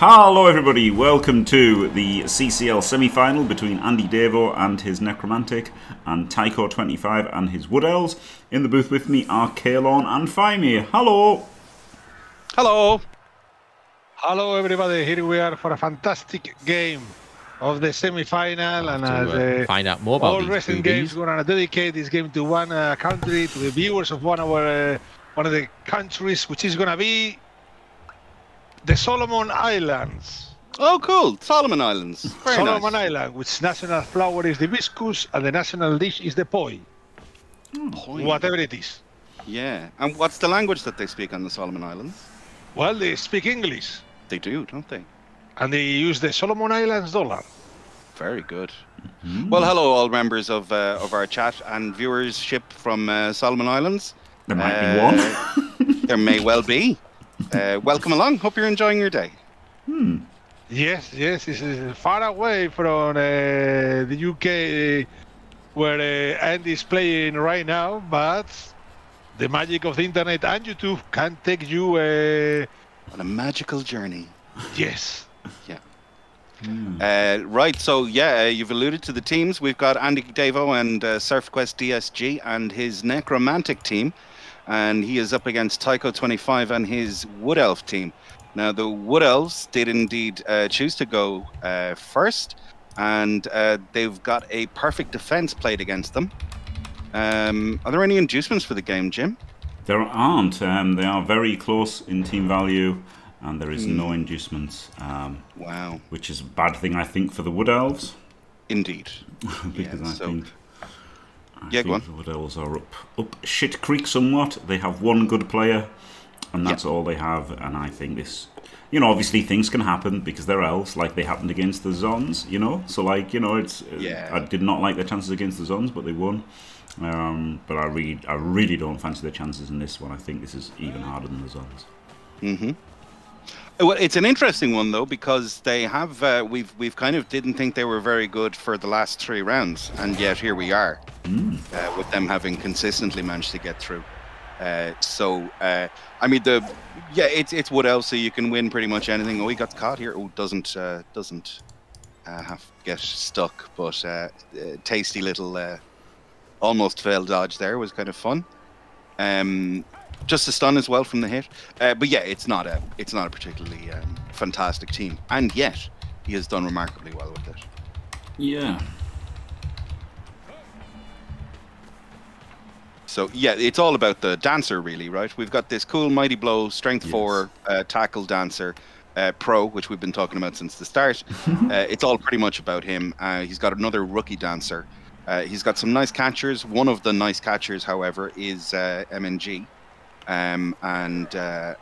Hello everybody, welcome to the CCL semi-final between Andy Davo and his Necromantic and Tycho25 and his Wood Elves. In the booth with me are Caolan and Faemir. Hello! Hello! Hello everybody, here we are for a fantastic game of the semi-final and as uh, uh, find out more about all these wrestling games we're gonna dedicate this game to one uh, country, to the viewers of one of our uh, one of the countries, which is gonna be the Solomon Islands. Oh, cool. Solomon Islands. Very Solomon nice. Island, which national flower is the hibiscus and the national dish is the poi, Poi. whatever it is. Yeah. And what's the language that they speak on the Solomon Islands? Well, they speak English They do, don't they? and they use the Solomon Islands dollar. Very good. Well, hello, all members of uh, of our chat and viewership from uh, Solomon Islands. There might Uh, be one. there may well be. Uh, welcome along. Hope you're enjoying your day. Yes, yes, it's uh, far away from uh, the UK uh, where uh, Andy is playing right now, but the magic of the internet and YouTube can take you. Uh, On a magical journey. yes, Uh, right, so yeah, uh, you've alluded to the teams. We've got Andy Davo and uh, SurfQuest DSG and his Necromantic team, and he is up against Tycho 25 and his Wood Elf team. Now, the Wood Elves did indeed uh, choose to go uh, first, and uh, they've got a perfect defense played against them. Um, are there any inducements for the game, Jim? There aren't. Um, they are very close in team value and there is Hmm. no inducements, um, Wow, which is a bad thing, I think, for the Wood Elves. indeed. because Yeah, I so- think, I Yeah, go think the Wood are up, up shit creek somewhat. They have one good player, and that's all they have. And I think this, you know, obviously things can happen because they're elves, like they happened against the Zons, you know. So like, you know, it's uh, Yeah. I did not like their chances against the Zons, but they won. Um, but I really, I really don't fancy their chances in this one. I think this is even harder than the Zons. Mm-hmm. Well, it's an interesting one though because they have uh, we've we've kind of didn't think they were very good for the last three rounds, and yet here we are uh, with them having consistently managed to get through. Uh, so uh, I mean the yeah it's it's Wood Elf, so you can win pretty much anything. Oh, he got caught here. Oh, doesn't uh, doesn't uh, have to get stuck, but tasty little uh, almost failed dodge there was kind of fun. Um, just a stun as well from the hit. Uh, but yeah, it's not a it's not a particularly um, fantastic team, and yet he has done remarkably well with it. Yeah. So yeah, it's all about the dancer, really, right? We've got this cool mighty blow, strength Yes. four uh, tackle dancer. Uh, pro, which we've been talking about since the start, uh, it's all pretty much about him. Uh, he's got another rookie dancer. Uh, he's got some nice catchers. One of the nice catchers, however, is uh, MNG, um, and uh,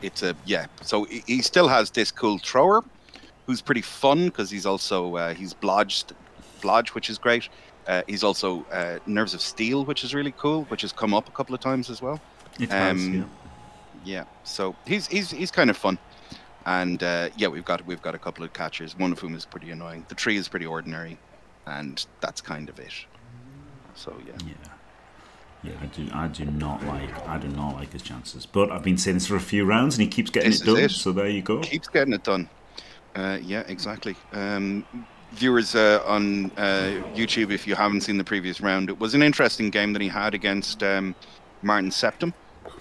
it's a yeah. So he still has this cool thrower, who's pretty fun because he's also uh, he's blodged, blodge, which is great. Uh, he's also uh, nerves of steel, which is really cool, which has come up a couple of times as well. It has, Um, yeah. Yeah, so he's he's he's kind of fun, and uh, yeah, we've got we've got a couple of catchers, one of whom is pretty annoying. The tree is pretty ordinary, and that's kind of it. So yeah, Yeah. Yeah, I do. I do not like. I do not like his chances. But I've been saying this for a few rounds, and he keeps getting This it done. it. So there you go. keeps getting it done. Uh, yeah, exactly. Um, viewers uh, on uh, YouTube, if you haven't seen the previous round, it was an interesting game that he had against um, Martin Septim.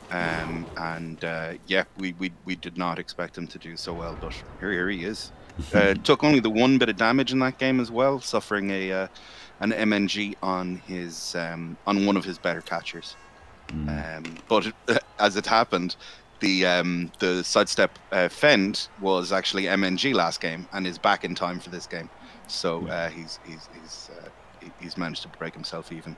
Um, and uh, yeah, we, we we did not expect him to do so well, but here, here he is. Uh, took only the one bit of damage in that game as well, suffering a uh, an MNG on his um, on one of his better catchers. Um, but as it happened, the um, the sidestep uh, fend was actually MNG last game and is back in time for this game. So uh, he's he's he's uh, he's managed to break himself even.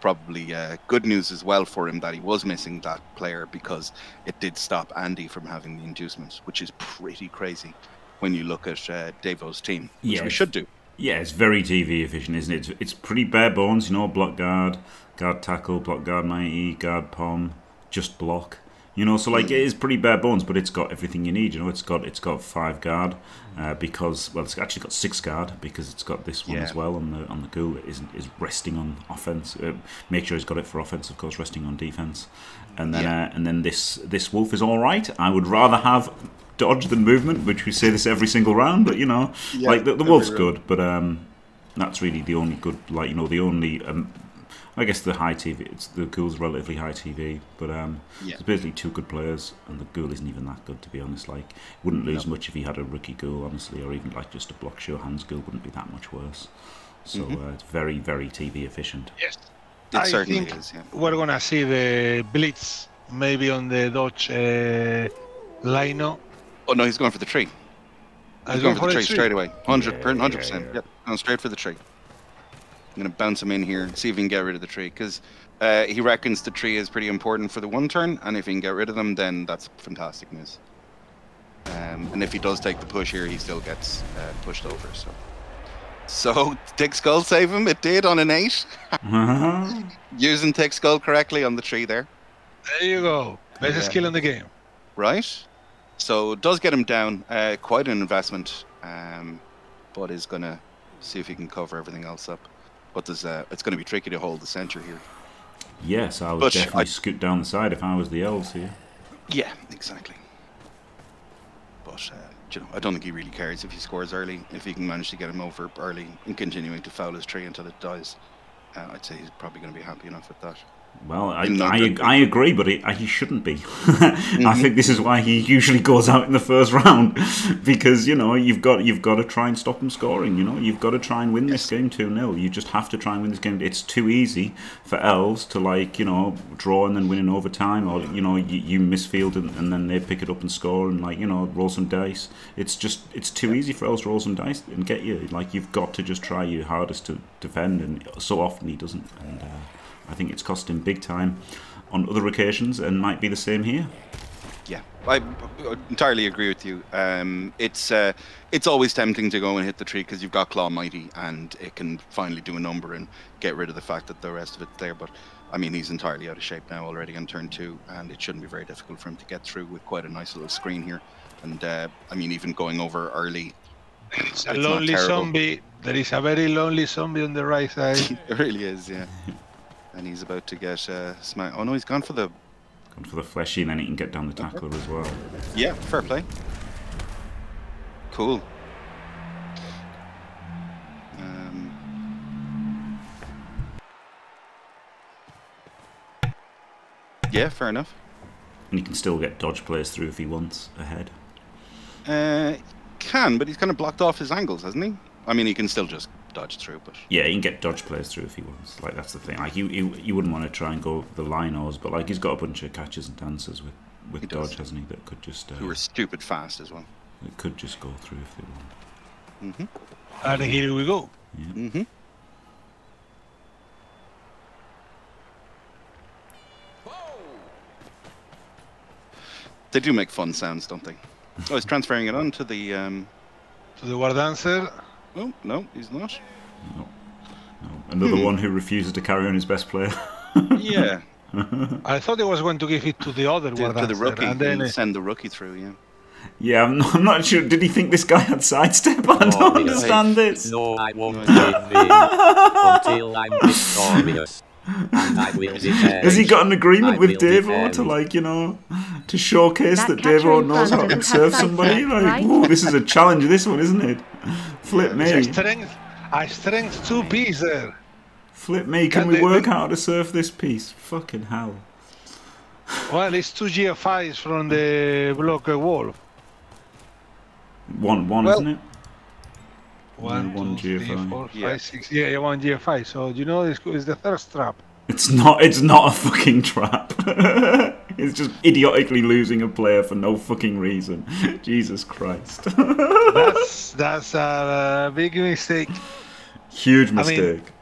Probably uh, good news as well for him that he was missing that player because it did stop Andy from having the inducements, which is pretty crazy when you look at uh, Davo's team, which Yes. we should do. Yeah, it's very TV efficient, isn't it? It's, it's pretty bare bones, you know. Block guard, guard tackle, block guard ninety, guard pom, just block. You know, so like it is pretty bare bones, but it's got everything you need. You know, it's got it's got five guard uh, because well, it's actually got six guard because it's got this one Yeah. as well on the on the ghoul It isn't is resting on offense. Uh, make sure he's got it for offense, of course, resting on defense, and then Yeah. uh, and then this this wolf is all right. I would rather have dodge than movement, which we say this every single round. But you know, Yeah, like the, the wolf's round. good, but um, that's really the only good. Like you know, the only um, I guess the high TV. It's the ghoul's relatively high TV, but um, Yeah. it's basically two good players, and the ghoul isn't even that good to be honest. Like, wouldn't lose No. much if he had a rookie ghoul, honestly, or even like just a block show hands ghoul wouldn't be that much worse. So Mhm. uh, it's very very TV efficient. Yes. It I certainly think is. Yeah. we're gonna see the blitz maybe on the Dodge uh, Lino. Oh no, he's going for the tree. I He's go going for the tree it straight away. Hundred Yeah, percent, yeah, hundred percent. yeah. Yep, going straight for the tree. I'm gonna bounce him in here and see if we can get rid of the tree because uh, he reckons the tree is pretty important for the one turn, and if he can get rid of them, then that's fantastic news. Um, and if he does take the push here, he still gets uh, pushed over. So, so Thick Skull save him. It did on an eight, using Thick Skull correctly on the tree there. There you go. Best Yeah. skill in the game. right? So it does get him down. Uh, quite an investment, um, but is gonna see if he can cover everything else up. But there's uh, it's gonna be tricky to hold the center here. yes, I would But definitely I- scoot down the side if I was the elves here. Yeah, exactly. But uh, you know, I don't think he really cares if he scores early. If he can manage to get him over early and continuing to foul his tree until it dies, uh, I'd say he's probably going to be happy enough with that. Well, I, I, I agree, but it, he shouldn't be. I think this is why he usually goes out in the first round because you know you've got you've got to try and stop him scoring. You know you've got to try and win this game two 0 You just have to try and win this game. It's too easy for elves to like you know draw and then win in overtime, or you know you, you misfield and, and then they pick it up and score and like you know roll some dice. It's just it's too easy for elves to roll some dice and get you. Like you've got to just try your hardest to defend, and so often he doesn't. And uh, I think it's cost him big time on other occasions and might be the same here. Yeah, I I entirely agree with you. Um, it's uh, it's always tempting to go and hit the tree because you've got Claw Mighty and it can finally do a number and get rid of the fact that the rest of it's there. But I mean, he's entirely out of shape now already on turn two, and it shouldn't be very difficult for him to get through with quite a nice little screen here. And uh, I mean, even going over early, It's a It's not lonely terrible. zombie. There is a very lonely zombie on the right side. it really is, yeah. And he's about to get uh, smack. Oh no, he's gone for the Gone for the fleshy and then he can get down the tackler as well. yeah, fair play. Cool. Um, yeah, fair enough. And he can still get dodge plays through if he wants ahead. Uh, can, but he's kind of blocked off his angles, hasn't he? I mean, he can still just dodge through, but Yeah, he can get dodge players through if he wants. Like that's the thing. Like you, you, you wouldn't want to try and go the linos, but like he's got a bunch of catches and dances with with He does. dodge, hasn't he? That could just uh, who are stupid fast as well. it could just go through if they want. Mm-hmm. and here we go. Mm-hmm. They do make fun sounds, don't they? Oh, he's transferring it on to the. Um... To the war dancer. Oh no, he's not. No. No. Another Hmm. one who refuses to carry on his best player. Yeah, I thought he was going to give it to the other to, war to the rookie and then send the rookie through. Yeah. yeah, I'm not, I'm not sure. Did he think this guy had sidestep? I don't Oh, yeah. understand this. No, I won't No. give in until I'm victorious. And I will defend. Has he got an agreement I with will Davo defend. to like you know to showcase That that, catcher Davo knows how to serve somebody? Like, right? whoa, this is a challenge. This one, isn't it? Flip it's a me, strength, a strength two piece there. flip me. Can Can we they- work they- out how to serve this piece? Fucking hell. Well, it's two GFIs from the block uh, wall. One, one, Well- isn't it? One, one two, three, GFI. four, five, Yeah. six. Yeah, yeah, one GFI. So you know, it's, it's the third trap. It's not. It's not a fucking trap. it's just idiotically losing a player for no fucking reason. Jesus Christ. That's that's a big mistake. Huge mean- mistake.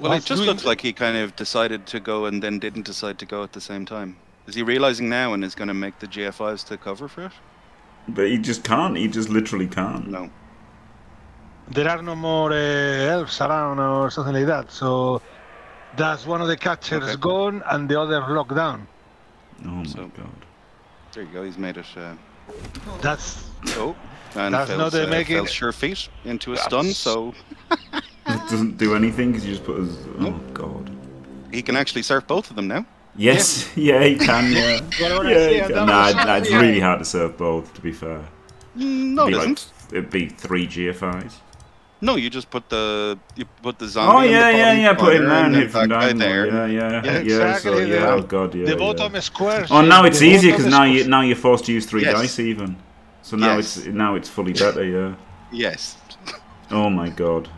Well, it just looks like he kind of decided to go and then didn't decide to go at the same time. Is he realizing now and is going to make the GFIs to cover for it? but he just can't. He just literally can't. No. There are no more uh, elves around or something like that. So that's one of the catchers Okay. gone and the other locked down. Oh my So- god. There you go. He's made it. Uh, That's oh, and That's fails, not the uh, making- fails sure feet into a stun. So It doesn't do anything because you just put his. Oh Nope. god. he can actually surf both of them now. Yes, yeah, he can. Yeah, What would I yeah, say? he can. Nah, nah, it's really hard to serve both. To be fair, Mm, No, it It'd be isn't. like it'd be three GFIs. No, you just put the you put the zombie. Oh on the yeah, yeah, yeah. Put him corner down, and hit from down there. Yeah, yeah, Yeah, yeah. exactly, So, yeah, oh god, yeah. the yeah. bottom square. Oh, now it's easier because now you now you're forced to use three Yes. dice even. So now Yes. it's now it's fully better. Yeah. Yes. Oh my god.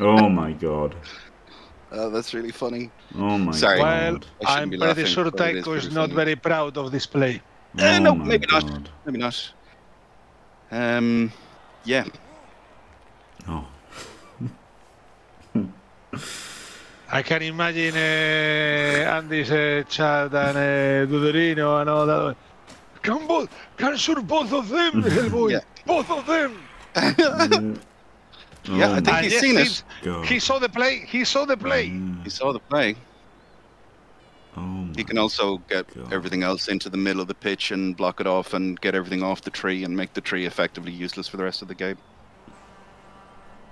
Oh my god. Oh, that's really funny. Oh my Sorry. Well, god. Well, I'm pretty laughing, sure but Tycho is pretty not funny. very proud of this play. Oh no, my maybe not. Maybe not. Um, yeah. Oh. I can imagine uh, Andy's uh, chat and uh, Duderino and all that. Can both, can shoot both of them, Hellboy. Yeah. Both of them. Yeah, Yeah, I Oh think he's seen it. He saw the play. He saw the play. Yeah. He saw the play. Oh my He can also get God. everything else into the middle of the pitch and block it off and get everything off the tree and make the tree effectively useless for the rest of the game.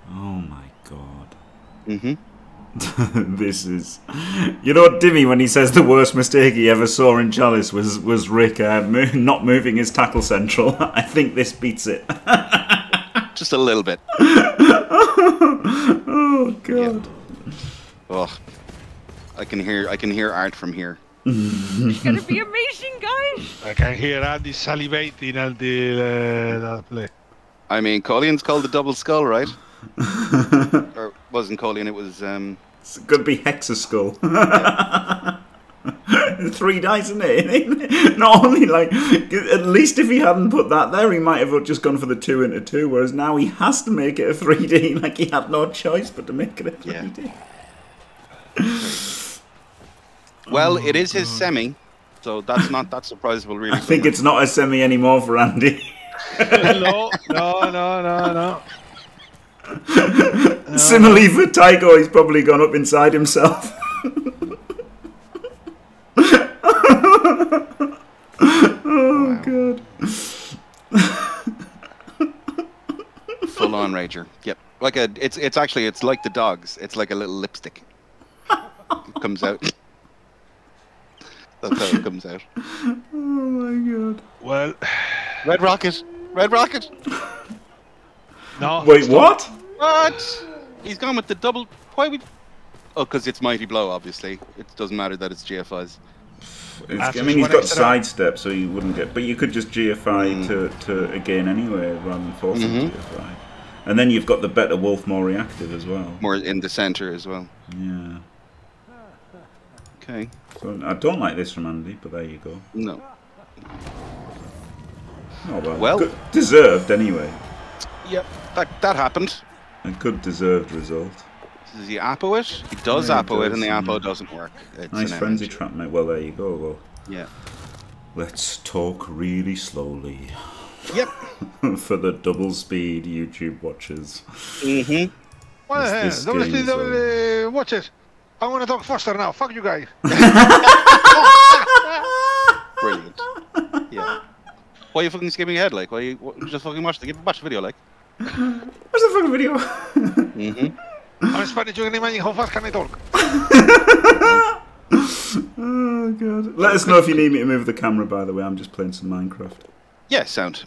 Oh my god. hmm this is, you know, Dimmy when he says the worst mistake he ever saw in Chalice was was Rick uh, mo- not moving his tackle central. I think this beats it. Just a little bit. oh god. Oh, I can hear I can hear art from here. It's gonna be amazing, guys. I can hear Andy salivating until uh, that play. I mean, Colleen's called the double skull, right? or wasn't Colleen? It was um. It's gonna be Hexaskull. Three dice, isn't it? Not only like, at least if he hadn't put that there, he might have just gone for the two into two. Whereas now he has to make it a 3D. Like he had no choice but to make it a 3D. Well, it is his semi, so that's not that surprisable, really. I think it's not a semi anymore for Andy. no, no, no, no, no. Similarly for Tycho, he's probably gone up inside himself. oh god. full on rager. Yep, like a. It's it's actually it's like the dogs. It's like a little lipstick. It comes out. That's how it comes out. Oh my god. Well, Red rocket. Red rocket. no. Wait, stop. what? What? He's gone with the double. Why would? Oh, because it's mighty blow. Obviously, it doesn't matter that it's GFIs. It's, I mean, he's one got sidestep, so you wouldn't get. But you could just GFI Mm. to, to again anyway, rather than forcing Mhm. GFI. And then you've got the better wolf, more reactive as well. More in the center as well. Yeah. Okay. So I don't like this from Andy, but there you go. No. Oh well. Well- good, deserved anyway. Yep. That that happened. A good deserved result. Does he appo it? He does Yeah, appo it, and the appo doesn't work. It's Nice frenzy image. trap, mate. Well, there you go. Well, Yeah. let's talk really slowly Yep. for the double speed YouTube watchers. Mm-hmm. What the hell? This- this Double speed, double, uh, watch it. I want to talk faster now. Fuck you guys. Brilliant. Yeah. Why are you fucking skipping ahead? Like, why are you just fucking watch the watch the video? Like. What's the fucking video? Mm-hmm. I'm Spanish. You can imagine how fast can I talk? oh god. Let us know if you need me to move the camera. By the way, I'm just playing some Minecraft. Yeah, sound.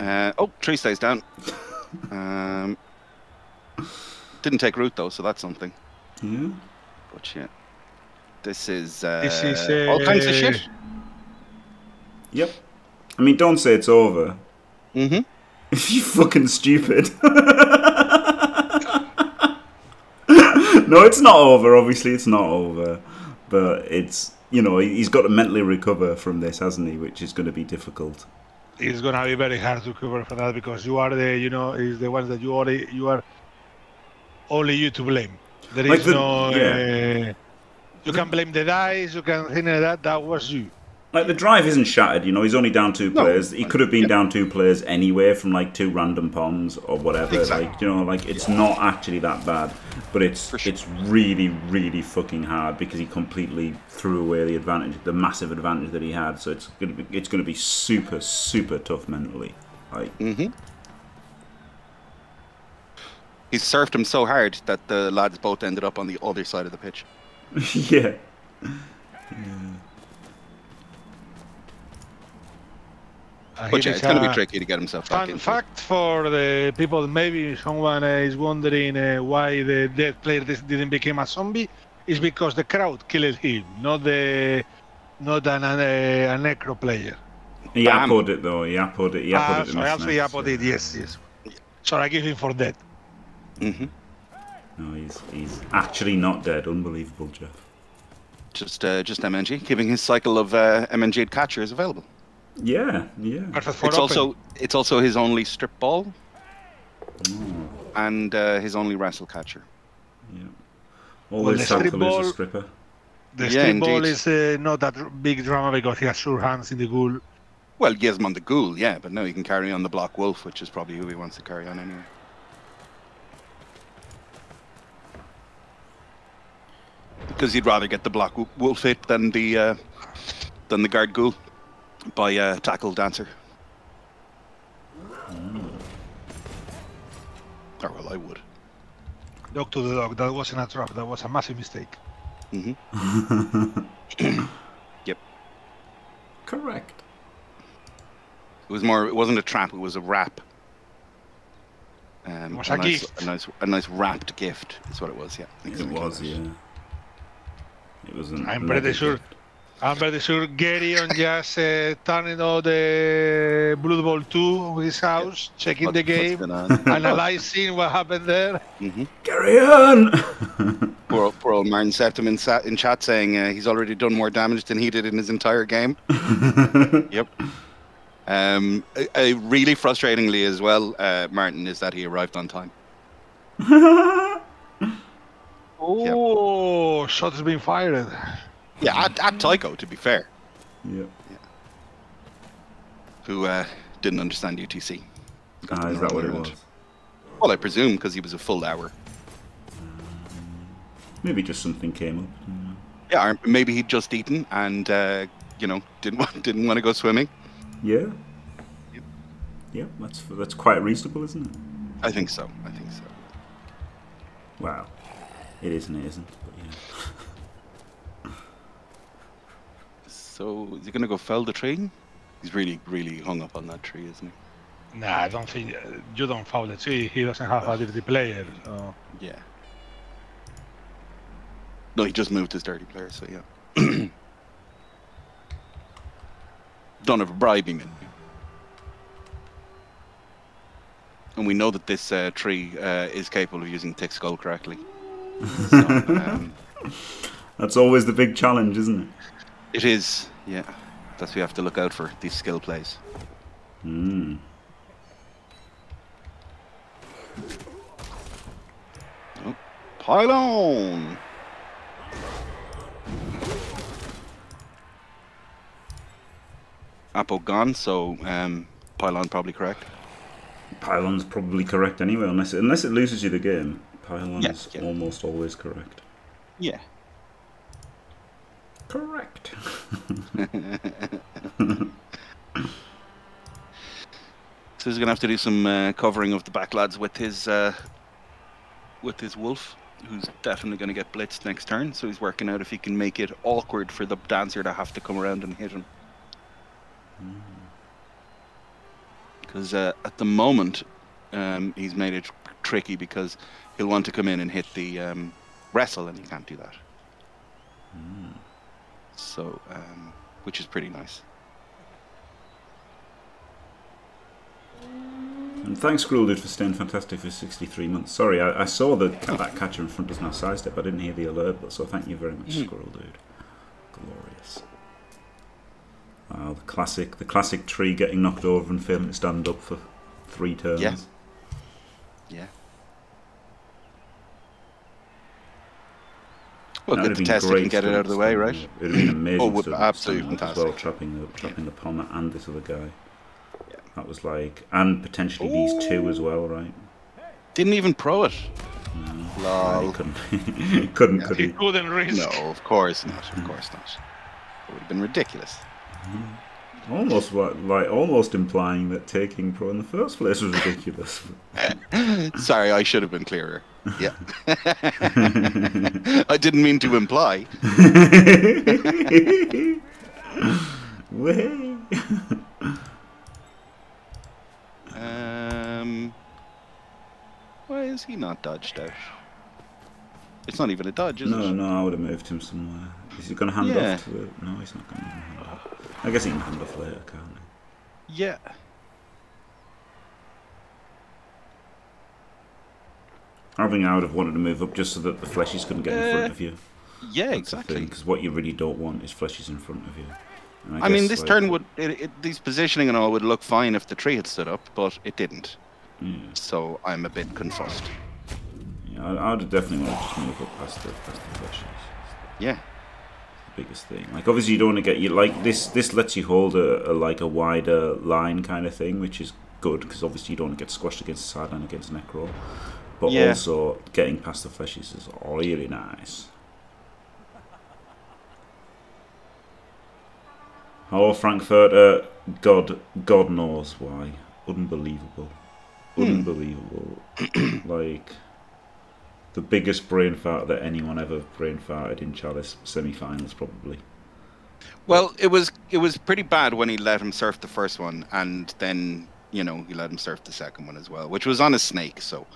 Uh, oh, tree stays down. Um, didn't take root though, so that's something. Yeah. But yeah, this is uh, This is, all kinds of uh, shit. Yep. I mean, don't say it's over. Mm-hmm. You fucking stupid. no, it's not over. Obviously, it's not over. But it's you know he's got to mentally recover from this, hasn't he? Which is going to be difficult. It's gonna be very hard to recover from that because you are the, you know, is the ones that you already, you are only you to blame. There is Like the- no. yeah. Uh, you can blame the dice. You can think like that. That was you. Like the drive isn't shattered. You know, he's only down two No. players. He could have been Yeah. down two players anywhere from like two random palms or whatever. Exactly. Like you know, like it's not actually that bad, but it's sure. it's really really fucking hard because he completely threw away the advantage, the massive advantage that he had. So it's gonna be it's gonna be super super tough mentally. Like Mm-hmm. He surfed him so hard that the lads both ended up on the other side of the pitch. yeah. Uh, But yeah, it's going to be tricky to get himself back Fun into it. fact for the people, maybe someone uh, is wondering uh, why the dead player didn't become a zombie, is because the crowd killed him, not the not an, uh, a necro player. He Bam. appoed it though. He appoed it. He Ah, appoed it. in sorry, also he next, uploaded, yes, yes. So I give him for dead. hmm No, he's he's actually not dead. Unbelievable, Jeff. Just, uh, just MNG, keeping his cycle of uh, MNG catchers available. Yeah, yeah. It's open. also, it's also his only strip ball, and uh, his only wrestle catcher. yeah. Always the Sal strip ball- a stripper. the yeah, street ball indeed. is uh, not that big drama because he has sure hands in the goal. Well, Gizmon the Ghoul, yeah, but no, he can carry on the Black Wolf, which is probably who he wants to carry on anyway. Because he'd rather get the Black Wolf hit than the uh, than the Guard Ghoul by uh, Tackle Dancer. Or well, I would. Dog to the dog. That wasn't a trap. That was a massive mistake. hmm yep. Correct. It was more. It wasn't a trap. It was a wrap. Um, a, a nice, a nice, a nice wrapped gift. Is what it was. Yeah. It was, that. yeah. It was an. I'm pretty sure- gift. I'm pretty sure Gary on just uh, turning on the Blood Bowl 2 with his house, checking What- the game, analyzing what happened there. Mhm. Carry on. Poor, poor old Martin Septim in, sa- in chat saying uh, he's already done more damage than he did in his entire game. yep. Um, uh, uh, really frustratingly as well, uh, Martin, is that he arrived on time. Oh, shot has been fired. Yeah, at, at Tycho, to be fair, yeah. who uh, didn't understand UTC. Ah, is that what it was? Well, I presume because he was a full hour. Maybe just something came up. Mm. Yeah, or maybe he'd just eaten and uh, you know didn't want, didn't want to go swimming. Yeah. Yeah, that's that's quite reasonable, isn't it? I think so. I think so. Wow. It is and it isn't. But yeah. So is he gonna go fell the tree? He's really, really hung up on that tree, isn't he? Nah, I don't think uh, you don't foul the tree. He doesn't have a dirty player. So. Yeah. No, he just moved his dirty player, so yeah. Don't have a bribe him in. And we know that this uh, tree uh, is capable of using Thick Skull correctly. So, um, That's always the big challenge, isn't it? It is, yeah. That's what we have to look out for, these skill plays. Mm. Pylon! Apple gone, so um, Pylon probably correct. Pylon's probably correct anyway, unless it, unless it loses you the game. Pylon's Yeah, yeah. almost always correct. Yeah. Correct. So he's gonna have to do some uh, covering of the back lads with his uh, with his wolf, who's definitely gonna get blitzed next turn. So he's working out if he can make it awkward for the dancer to have to come around and hit him. Because uh, at the moment, um, he's made it tricky because he'll want to come in and hit the um, wrestle, and he can't do that. So, um, which is pretty nice. And thanks, Grueldud, for staying fantastic for 63 months. Sorry, I, I saw that that catcher in front of us now sidestep. I didn't hear the alert, but so thank you very much, Mm. Grueldud. Glorious. Wow, the classic, the classic tree getting knocked over and failing to stand up for three turns. Yeah. Well, That'd good to test been it and get it out of the way, right? It would have been amazing. Oh, would- stunt- absolutely stunt as well, fantastic. trapping the trapping the pom and this other guy. Yeah. That was like, and potentially these two as well, right? Didn't even pro it. He Lol. couldn't, he couldn't, could He he? couldn't risk. No, of course not. Of mm. course not. It would have been ridiculous. Mm. Almost like, like almost implying that taking pro in the first place was ridiculous. Sorry, I should have been clearer. Yeah. I didn't mean to imply. Um, why is he not dodged out? It's not even a dodge, is it? No, no, I would have moved him somewhere. Is he going to hand Yeah. off to it? No, he's not going to hand off. I guess he can hand off later, can't he? Yeah. I think I would have wanted to move up just so that the fleshies couldn't get in front Uh, of you. Yeah, exactly. Because what you really don't want is fleshies in front of you. And I mean, guess, this like, turn would, it, it, these positioning and all would look fine if the tree had stood up, but it didn't. Yeah, So I'm a bit confused. yeah, I, I would definitely want to just move up past the, past the fleshies. Yeah. the biggest thing. Like obviously you don't want to get you like this. This lets you hold a, a like a wider line kind of thing, which is good because obviously you don't want to get squashed against the sideline against Necro. But Yeah. also getting past the fleshies is really nice. Oh, Frankfurter, God, God knows why. Unbelievable, hmm. unbelievable. like the biggest brain fart that anyone ever brain farted in Chalice semi-finals, probably. Well, it was it was pretty bad when he let him surf the first one, and then you know he let him surf the second one as well, which was on a snake. So,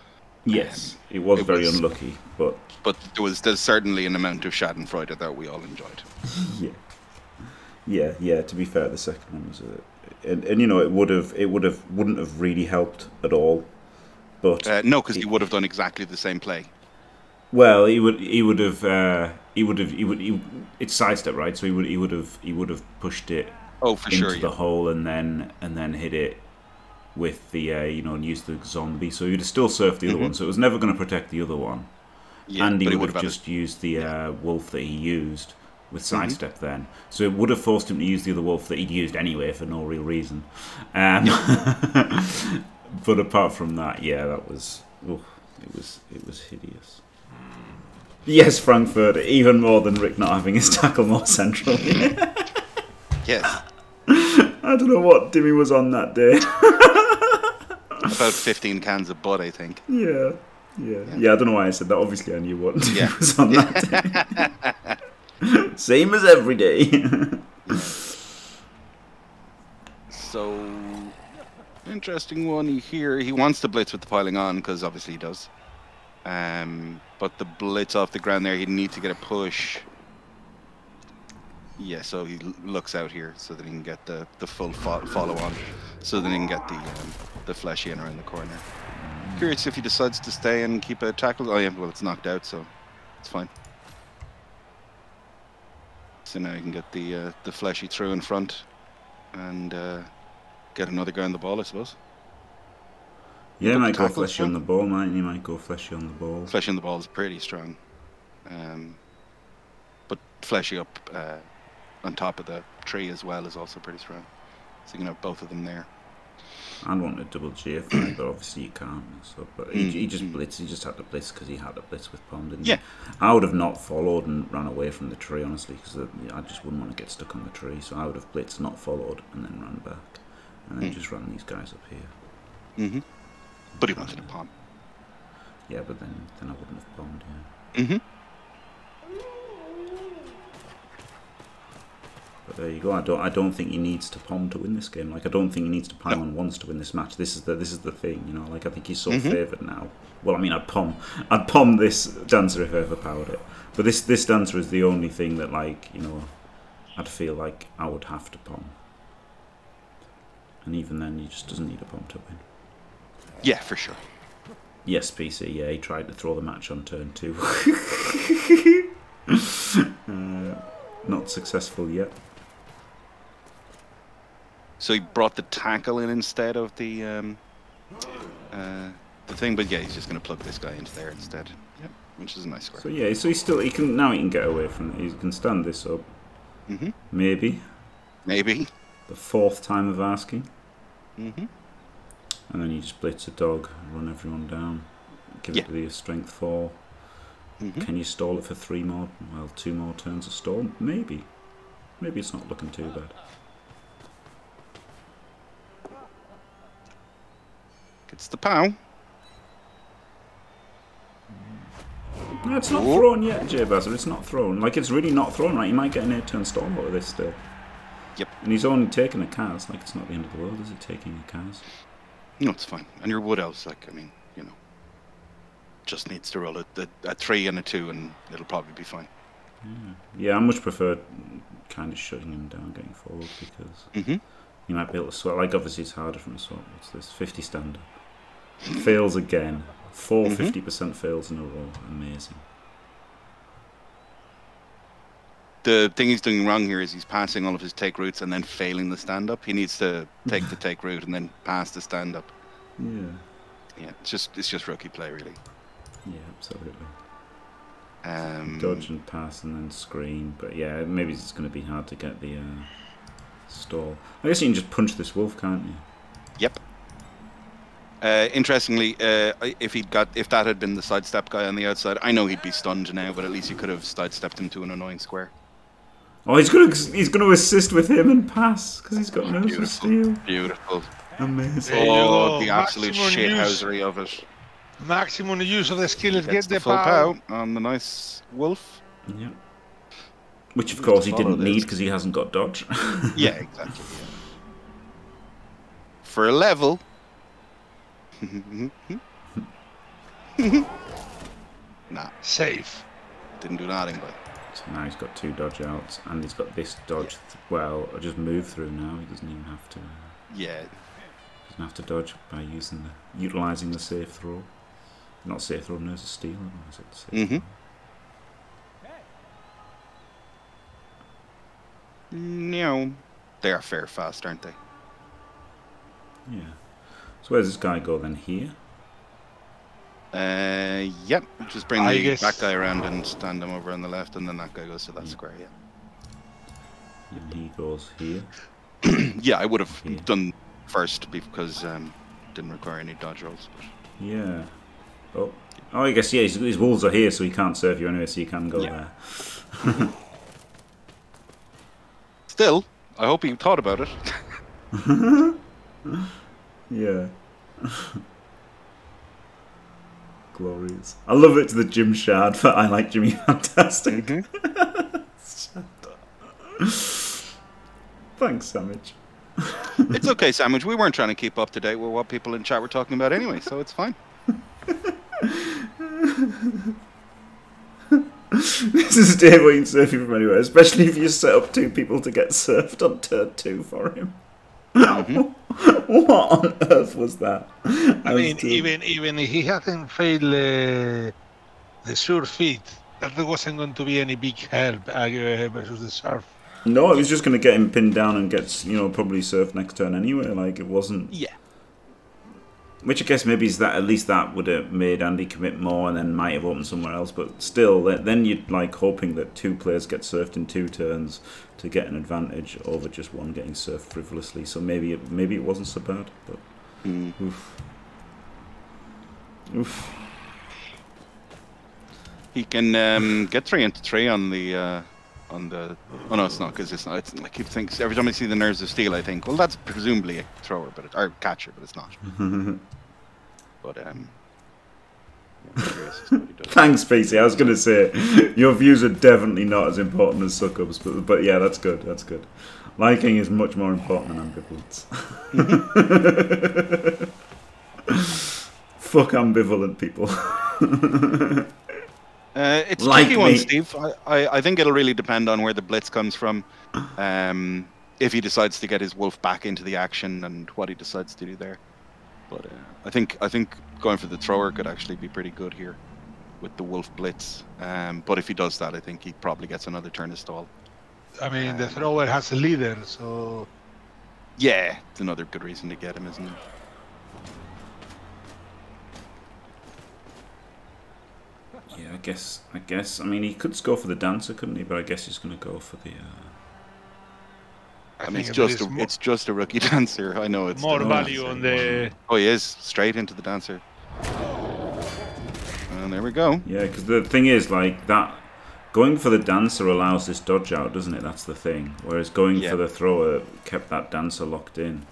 Yes, it was it very was- unlucky, but but there was there's certainly an amount of Schadenfreude that we all enjoyed. yeah, yeah, yeah. To be fair, the second one was a, and, and you know it would have it would have wouldn't have really helped at all. But Uh, no, because he would have done exactly the same play. well, he would he would have uh, he would have he would he, it's sidestep right, so he would he would have he would have pushed it Oh, for into sure. the Yeah. hole and then and then hit it with the uh, you know and use the zombie. So he'd have still surfed the other Mhm. one. So it was never going to protect the other one. yeah and he would have just used the uh, wolf that he used with Mm-hmm. sidestep then. So it would have forced him to use the other wolf that he'd used anyway for no real reason. Um, but apart from that, yeah, that was oh, it was it was hideous. Yes, Frankfurt, even more than Rick not having his tackle more central. Yes, I don't know what Dimmy was on that day. About 15 cans of Bud, I think. yeah, yeah, yeah. I don't know why I said that. Obviously, I knew what Yeah. was on that. Same as every day. So, interesting one here. He wants to blitz with the piling on because obviously he does. Um, but the blitz off the ground there, he'd need to get a push. Yeah, so he looks out here so that he can get the, the full fo- follow on, so that he can get the um, the fleshy in around the corner. Curious if he decides to stay and keep a tackle. Oh yeah, well it's knocked out, so it's fine. So now you can get the uh, the fleshy through in front, and uh, get another guy on the ball, I suppose. Yeah, might go fleshy on the ball, might he? Might go fleshy on the ball. Fleshy on the ball is pretty strong, um, but fleshy up uh, on top of the tree as well is also pretty strong. So you can have both of them there. I'd want a double GFI, but obviously you can't. So, but he, Mm, he just mm. blitzed. He just had to blitz because he had to blitz with Pom, didn't Yeah. he? I would have not followed and ran away from the tree, honestly, because I just wouldn't want to get stuck on the tree. So I would have blitzed, not followed, and then ran back, and then Mm. just ran these guys up here. hmm But he wanted a palm. Yeah, but then then I wouldn't have bombed. Yeah. hmm But there you go. I don't. I don't think he needs to pom to win this game. Like I don't think he needs to pile on once to win this match. This is the this is the thing. You know. Like I think he's so Mhm. favoured now. Well, I mean, I'd pom. I'd pom this dancer if I ever powered it. But this this dancer is the only thing that like you know, I'd feel like I would have to pom. And even then, he just doesn't need a pom to win. Yeah, for sure. Yes, PC. Yeah, he tried to throw the match on turn two. uh, not successful yet. So he brought the tackle in instead of the um, uh, the thing. But yeah, he's just going to plug this guy into there instead. Yep, which is a nice So yeah, so he still he can now he can get away from it. He can stand this up. hmm Maybe Maybe. the fourth time of asking, hmm and then you just blitz a dog, run everyone down, give Yeah. it the strength four. hmm Can you stall it for three more? Well, two more turns of stall. Maybe. Maybe it's not looking too bad. Gets the pow. No, it's not thrown yet, Jay Bazzer. It's not thrown. Like, it's really not thrown, right? You might get an 8 turn stall out of this still. Yep. And he's only taking a Kaz. Like, it's not the end of the world, is it? Taking a Kaz. No, it's fine. And your wood elves, like I mean, you know, just needs to roll a, a, a three and a two, and it'll probably be fine. Yeah, I much prefer kind of shutting him down going forward because Mm-hmm. you might be able to swap. Like, obviously, it's harder from a swap. What's this? 50 standard. Fails again. Four Mhm. 50% fails in a row. Amazing. The thing he's doing wrong here is he's passing all of his take roots and then failing the stand up. He needs to take the take root and then pass the stand up. Yeah. Yeah, it's just it's just rookie play really. Yeah, absolutely. Um, Dodge and pass and then screen. But yeah, maybe it's going to be hard to get the uh, stall. I guess you can just punch this wolf, can't you? Yep. Uh, interestingly, uh, if he'd got if that had been the sidestep guy on the outside, I know he'd be stunned now, but at least you could have sidestepped him to an annoying square. Oh, he's going to he's going to assist with him and pass because he's got nerves of Beautiful. steel. Beautiful. Amazing. You Oh, the absolute Maximum shithousery of it. Maximum use of the skill is Gets get the the full power. pow on the nice wolf. Yeah. Which of course he didn't need because he hasn't got dodge. Yeah, exactly. yeah. For a level. nah, Safe. didn't do nothing, but so now he's got two dodge outs and he's got this dodge. th- well, I'll just move through now. He doesn't even have to. yeah, Doesn't have to dodge by using the utilizing the safe throw. Not safe throw, nerves of steel. or is it safe Mhm. no, they are fair fast, aren't they? Yeah. So where's this guy go then? Here. Uh, yep. Just bring I the guess- that guy around and stand him over on the left, and then that guy goes to that square. Yeah. And he goes here. yeah, I would have Yeah. done first because um, didn't require any dodge rolls. But Yeah. Oh. Oh, I guess yeah. His, his wolves are here, so he can't serve you anyway. So you can go Yeah. there. still, I hope he thought about it. Yeah. Glorious. I love it to the Jim Shard, but I like Jimmy Fantastic. Mm-hmm. Thanks, Sandwich. it's okay, Sandwich. We weren't trying to keep up to date with what people in chat were talking about anyway, so it's fine. this is Dave Wayne surfing from anywhere, especially if you set up two people to get surfed on turn two for him. Mhm. what on earth was that? I mean, even even if he hadn't failed uh, the surf feat, that wasn't going to be any big help uh, versus the surf. No, it was just going to get him pinned down and get, you know, probably surf next turn anyway. Like, it wasn't. Yeah. Which I guess maybe is that at least that would have made Andy commit more and then might have opened somewhere else. But still, then you'd like hoping that two players get surfed in two turns to get an advantage over just one getting surfed frivolously. So maybe it, maybe it wasn't so bad. But Mm. oof, oof. He can um, get three into three on the uh, on the. Oh no, it's not because it's not. It's, I keep thinking every time I see the nerves of steel, I think, well, that's presumably a thrower, but it, or catcher, but it's not. But um. yeah, I'm curious as to what he does. Thanks, PC. I was going to say your views are definitely not as important as suck ups, but but yeah, that's good. That's good. Liking is much more important than ambivalence. Fuck ambivalent people. Uh, it's a Like tricky one. Steve. I, I, I think it'll really depend on where the blitz comes from. Um, if he decides to get his wolf back into the action and what he decides to do there. But uh, I think I think going for the thrower could actually be pretty good here with the wolf blitz. Um, but if he does that, I think he probably gets another turn of stall. I mean, the Um, thrower has a leader, so Yeah, it's another good reason to get him, isn't it? Yeah, I guess. I guess. I mean, he could go for the dancer, couldn't he? But I guess he's going to go for the. Uh... I, I mean, it's just a, more, it's just a rookie dancer. I know it's more the- value on the. Oh, he is straight into the dancer. And there we go. Yeah, because the thing is, like that, going for the dancer allows this dodge out, doesn't it? That's the thing. Whereas going Yeah. for the thrower kept that dancer locked in.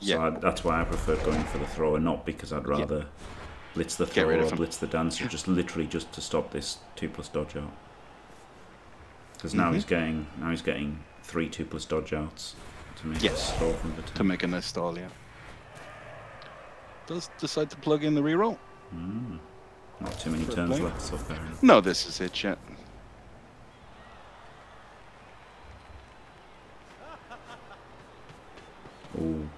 So Yeah. I, that's why I preferred going for the thrower, not because I'd rather blitz the thrower or blitz the dancer, just literally just to stop this two plus dodge out. Because now he's Mhm. getting now he's getting three two plus dodge outs to make Yes. it stall from the To make a nice stall, yeah. Does decide to plug in the reroll? Mm. Not too many Fair turns left, so fair enough. No, this is it, yeah. Ooh.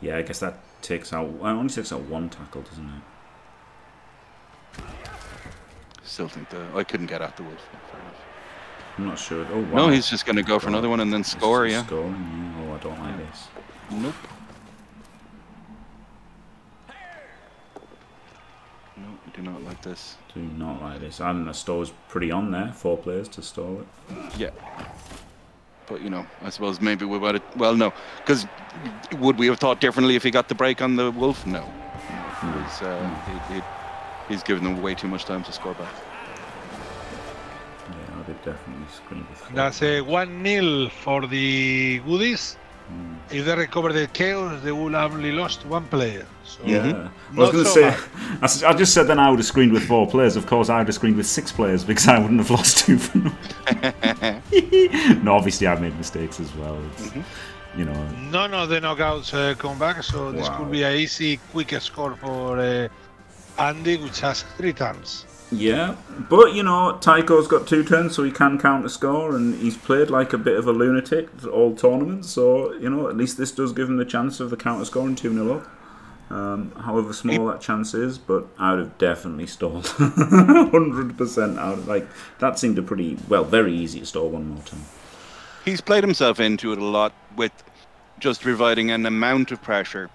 Yeah, I guess that takes out. It only takes out one tackle, doesn't it? Still think the I couldn't get at the wolf. I'm not sure. Oh wow. No, he's just going to go for another one and then score, yeah. Scoring, yeah. Oh, I don't like this. Nope. No, we do not like this. Do not like this. And the store's pretty on there. Four players to stall it. Yeah. But, you know, I suppose maybe we would have. Well, no. Because would we have thought differently if he got the break on the Wolf? No. He was, uh, he, he, he's given them way too much time to score back. Yeah, I did definitely screen with four. That's a 1 0 for the Goodies. Mm. If they recover the chaos, they will only lost one player. So Yeah. Mhm. I was going to so say, bad. I s- I just said then I would have screened with four players. Of course, I would have screened with six players because I wouldn't have lost two for no. no, obviously, I've made mistakes as well. It's, Mhm. You know, none of the knockouts uh, come back, so this Wow. could be a easy, quick score for uh, Andy, which has three turns. Yeah, but you know, Tycho's got two turns, so he can counter score, and he's played like a bit of a lunatic all tournaments. So you know, at least this does give him the chance of the counter scoring two 0 up. Um, however small that chance is, but I would have definitely stalled hundred percent out. Of, like that seemed a pretty well, very easy to stall one more time. he's played himself into it a lot with just providing an amount of pressure,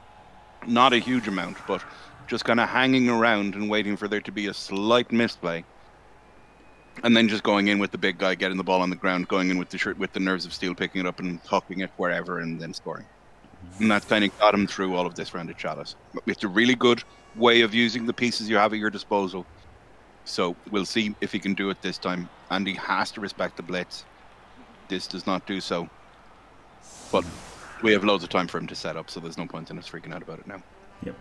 not a huge amount, but just kind of hanging around and waiting for there to be a slight misplay, and then just going in with the big guy, getting the ball on the ground, going in with the shirt with the nerves of steel, picking it up and hucking it wherever, and then scoring. Mm-hmm. And that's kind of got him through all of this round of Chalice. It's a really good way of using the pieces you have at your disposal. So we'll see if he can do it this time. And he has to respect the blitz this does not do so. But we have loads of time for him to set up, so there's no point in us freaking out about it now. Yep.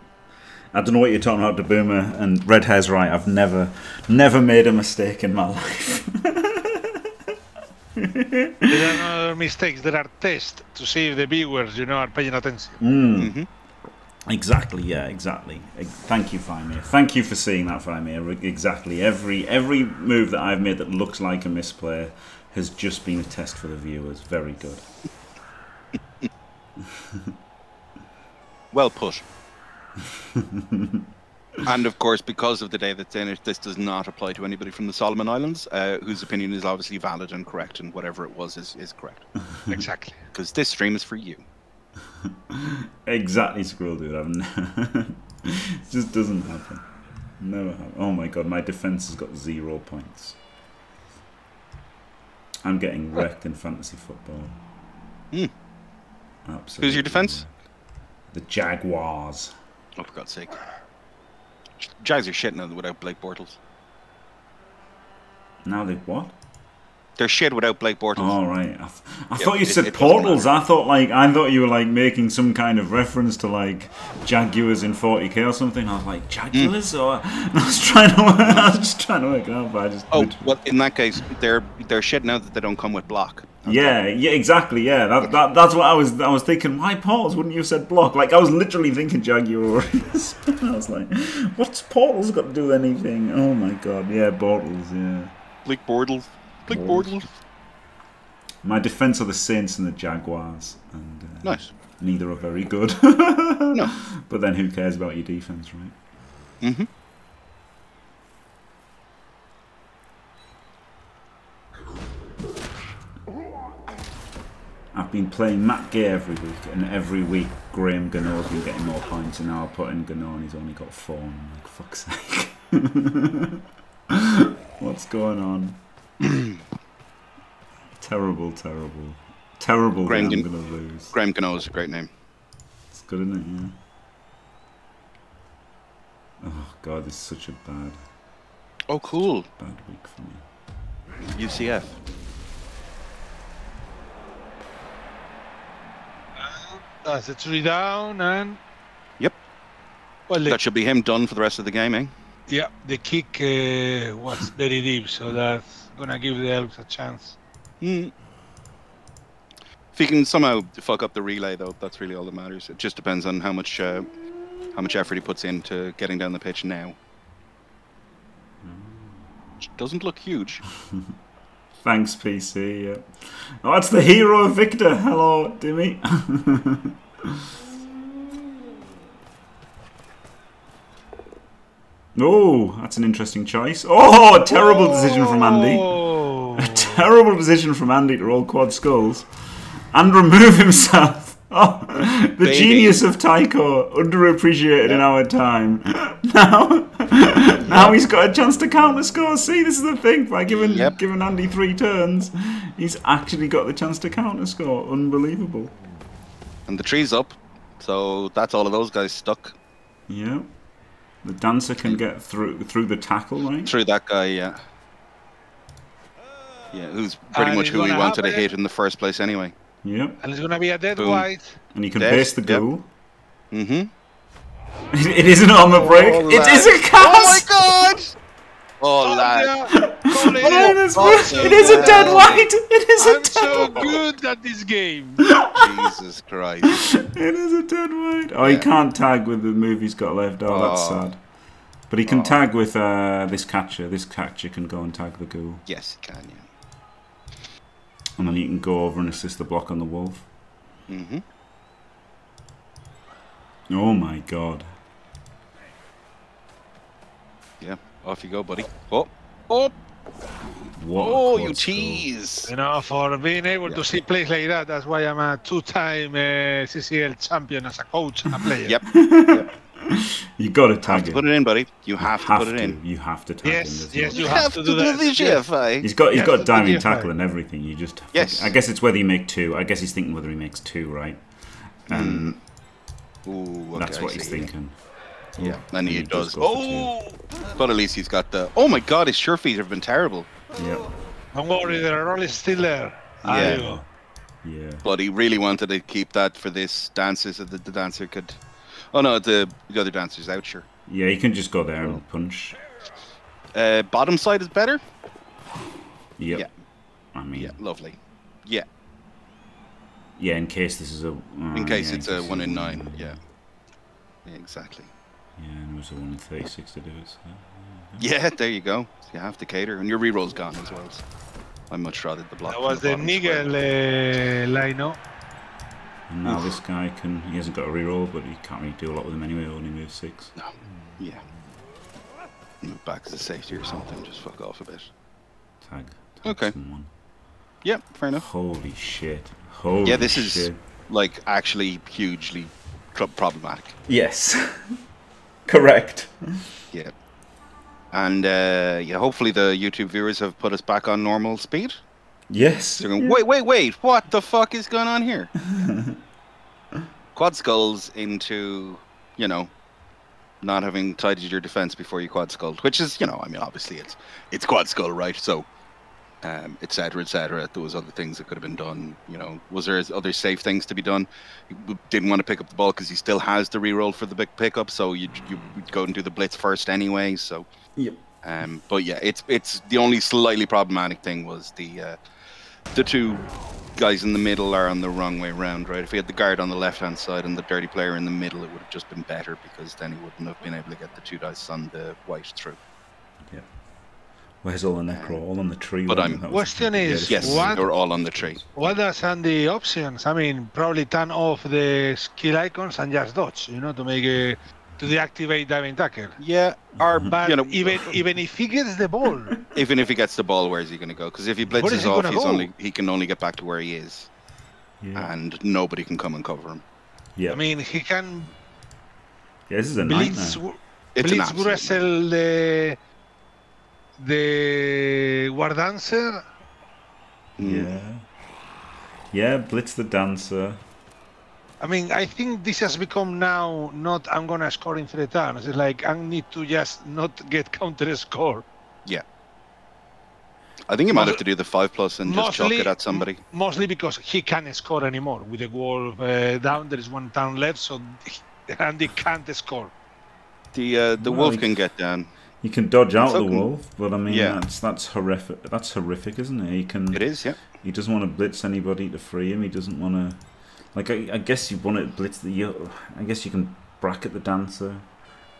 I don't know what you're talking about, Deboomer, and Red Hair's right. I've never, never made a mistake in my life. there are no mistakes. There are tests to see if the viewers, you know, are paying attention. Mm. hmm Exactly, yeah, exactly. Thank you, Faemir. Thank you for seeing that, Faemir. Re- Exactly. Every every move that I've made that looks like a misplay has just been a test for the viewers. Very good. Well put. and of course, because of the day that's in it, this does not apply to anybody from the Solomon Islands, uh, whose opinion is obviously valid and correct, and whatever it was is, is correct. exactly. Because this stream is for you. Exactly, Squirrel Dude. I've never, it just doesn't happen. Never happen. Oh my god, my defense has got zero points. I'm getting wrecked in fantasy football. Hmm. Absolutely. Who's your defense? The Jaguars. Oh, for God's sake. Jags are shit now without Blake Bortles. Now they what? They're shit without Blake Bortles. All right. I, th- I Yeah, thought you it- said it portals. I thought like I thought you were like making some kind of reference to like Jaguars in 40k or something. I was like Jaguars, hmm. or I was trying to. I was just trying to work it out, but I just. Oh, well, in that case, they're they're shit now that they don't come with block. Yeah, yeah, exactly. Yeah, that, that that's what I was. I was thinking. Why portals? Wouldn't you have said block? Like I was literally thinking Jaguars. I was like, what's portals got to do with anything? Oh my god. Yeah, portals. Yeah. Blake Bortles. Blake Bortles. Bortles. My defense of the Saints and the Jaguars, and uh, Nice. neither are very good. No. But then who cares about your defense, right? Mm-hmm. I've been playing Matt Gay every week, and every week Graham Gano's been getting more points, and now I put in Gano and he's only got four, and I'm like, fuck's sake. What's going on? terrible, terrible. Terrible Graham that I'm going to lose. Graham Gano is a great name. It's good, isn't it? Yeah. Oh, God, this is such a bad, Oh, cool. bad week for me. UCF. That's a three down and. Yep. Well, the, That should be him done for the rest of the game, eh? yeah, the kick uh, was very deep, so that's gonna give the Elves a chance. Hmm. If he can somehow fuck up the relay, though, that's really all that matters. It just depends on how much uh, how much effort he puts into getting down the pitch now. Which doesn't look huge. Thanks, PC. Yeah. Oh, that's the hero of Victor. Hello, Dimmy. oh, that's an interesting choice. Oh, a terrible decision from Andy. A terrible decision from Andy to roll quad skulls and remove himself. Oh, the Baby. genius of Tycho, underappreciated in our time. Now, now he's got a chance to counter score. See, this is the thing. By giving Yep. giving Andy three turns, he's actually got the chance to counter score. Unbelievable. And the tree's up, so that's all of those guys stuck Yeah. The dancer can get through through the tackle, right? through that guy. Yeah. Yeah, who's pretty And much who he wanted to hit in the first place anyway. Yep. And it's gonna be a dead Boom. white. And he can Dead, base the yep. goal. Mm-hmm. it is an armor break. Oh, it is a lad. Oh my cast. God! Oh, lad. yeah. Call it Oh, in. that's Oh, good. it is a dead no. white. It is a I'm dead so white. good at this game. Jesus Christ. It is a dead white. Oh, he can't tag with the move he's got left. Oh, that's Oh. sad. But he can Oh. tag with uh, this catcher. This catcher can go and tag the ghoul. Yes, he can, yeah. And then you can go over and assist the block on the wolf. Mm-hmm. Oh my god. Yeah, off you go, buddy. Oh, oh, What oh, you quad skull. tease. You know, for being able Yeah. to see plays like that, that's why I'm a two-time uh, CCL champion as a coach and a player. Yep, You got to tag to it. put it in, buddy. You have, have to put it in. You have to tag Yes, him. Yes, no you choice. have to do that. the GFI. He's got he's Yes, got the diving tackle and everything. You just have to- Yes. I guess it's whether you make two. I guess he's thinking whether he makes two, right? And Ooh, okay, that's what he's see. thinking. Yeah, and he, does. go for Oh, but at least he's got the. Oh my God, his sure feet have been terrible. two. Yeah, Don't worry, the roll is still there. There Yeah. yeah. But he really wanted to keep that for this dancer so that the dancer could. Oh no, the, the other dancer's out, sure. Yeah, he can just go there and punch. Uh, bottom side is better. Yep. Yeah. I mean, Yeah, yeah. lovely. Yeah, Yeah, in case this is a. uh, in case yeah, it's a case one in it's nine. Yeah. Yeah, exactly. Yeah, and it was a one in thirty-six to do it. So. Yeah, there you go. You have to cater, and your reroll's gone as well. So I much rather the block. That was the bottom square. Nigel uh, line, no? And now this guy can. He hasn't got a reroll, but he can't really do a lot with him anyway. Only moves six. No. Yeah. Move back to a safety or something. Just fuck off a bit. Tag. tag Okay. Someone. Yeah, fair enough. Holy shit. Holy shit. Yeah, this is- Like actually hugely problematic. Yes. Correct. Yeah. And uh, yeah, hopefully the YouTube viewers have put us back on normal speed. Yes. They're going, wait, wait, wait, what the fuck is going on here? quad skulls into, you know, not having tidied your defense before you quad skulled, which is, you know, I mean, obviously it's it's quad skull, right? So, um, et cetera, et cetera. There was other things that could have been done. You know, was there other safe things to be done? He didn't want to pick up the ball because he still has the reroll for the big pickup, so you you go and do the blitz first anyway. So, Yep. um, but yeah, it's it's the only slightly problematic thing was the uh, the two guys in the middle are on the wrong way round, right? If he had the guard on the left hand side and the dirty player in the middle, it would have just been better because then he wouldn't have been able to get the two dice on the white through. Where's all the necro? All on the tree. But wasn't I'm- it? Question is, Yes, this What? they were all on the tree. What are some the options? I mean, probably turn off the skill icons and just dodge, you know, to make it to deactivate diving tackle. Yeah, or But you know, even even if he gets the ball, even if he gets the ball, where's he going to go? Because if he Where is blitzes he off, he's go? only he can only get back to where he is, Yeah. and nobody can come and cover him. yeah. I mean, he can yeah, this is a blitz, nightmare. It's an blitz absolute wrestle the the war dancer. Yeah. Yeah, Blitz the dancer. I mean, I think this has become now not I'm gonna score in three turns. It's like I need to just not get counter score. Yeah. I think you might have to do the five plus and just chuck it at somebody. Mostly because he can't score anymore with the wall uh, down. There is one town left, so Andy can't score. The uh, the Well, wolf can get down. You can dodge out the wolf, but I mean Yeah. that's that's horrific. That's horrific, isn't it? He can. It is, yeah. He doesn't want to blitz anybody to free him. He doesn't want to. Like I, I guess you want to blitz the. You, I guess you can bracket the dancer,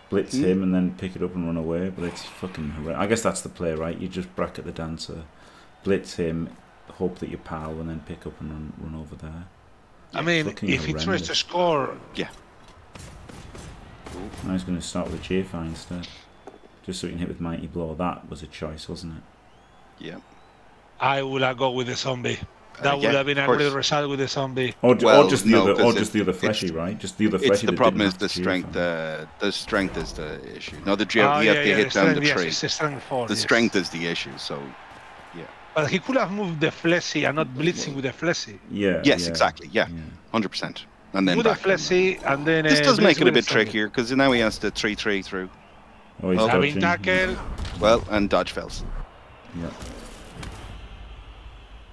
blitz Hmm. him, and then pick it up and run away. But it's fucking horrific. I guess that's the play, right? You just bracket the dancer, blitz him, hope that you pal, and then pick up and run, run over there. I mean, fucking if he tries to score, yeah. I was going to start with a GFI instead, just so you can hit with mighty blow. That was a choice, wasn't it? Yeah. I would have go with the zombie. That Uh, would have been of a course. great result with the zombie. Or, Well, or just the no, other, or 'cause just it- the other fleshy, right? Just the other It's fleshy. the problem is the strength. Uh, the strength is the issue. No, the Ah, you have yeah, to yeah, hit the down the strength, yes, tree. it's the strength four. The yes. strength is the issue. So yeah. But he could have moved the fleshy and not blitzing with the fleshy. Yeah. yes, yeah, exactly. Yeah, hundred percent. And then With the back him. fleshy and then. This uh, does make it a bit trickier because now he has to three three through. Oh, he's Well, Having dodging. tackle. Well, and dodge fails. Yeah.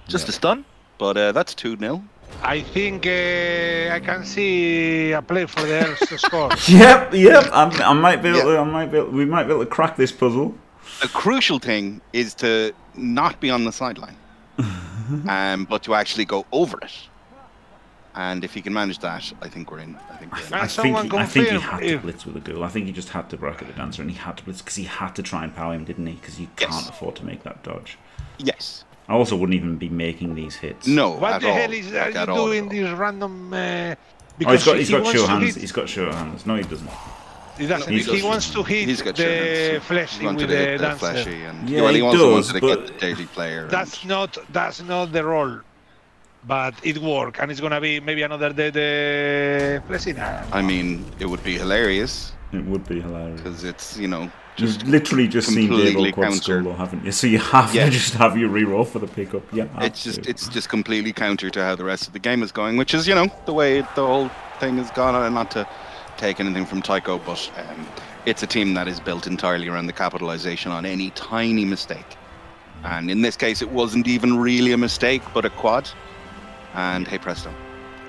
Just Yeah. a stun? But uh, that's two 0 I think uh, I can see a play for the Elves to score. Yep, yep. I'm, I might be able. Yeah. To, I might be. Able, we might be able to crack this puzzle. The crucial thing is to not be on the sideline, um, but to actually go over it. And if he can manage that, I think we're in. I think we're in. Can I think. He, I think he had to blitz with a goal. I think he just had to bracket the dancer, and he had to blitz because he had to try and power him, didn't he? Because you Yes. can't afford to make that dodge. Yes. I also wouldn't even be making these hits. No. What at the all. hell is are Like, at you doing at all. this random? Uh, Oh, he's got. He's he got wants sure hands. hit- He's got sure hands. No, he doesn't. He doesn't. He's he got- wants to hit He's got the sure fleshy with the the dancer. fleshy, and Yeah, well, he, he does, wanted to but- get the dirty player. and- That's not that's not the role, but it worked, and it's gonna be maybe another dead uh, fleshy. I mean, it would be hilarious It would be hilarious. because it's you know You've literally just seen Dave completely Quad skull, haven't you? So you have Yeah. to just have your reroll for the pickup. Yeah, it's just absolutely. it's just completely counter to how the rest of the game is going, which is you know the way the whole thing has gone. And not to take anything from Tycho, but um, it's a team that is built entirely around the capitalization on any tiny mistake. And in this case, it wasn't even really a mistake, but a quad. And hey presto.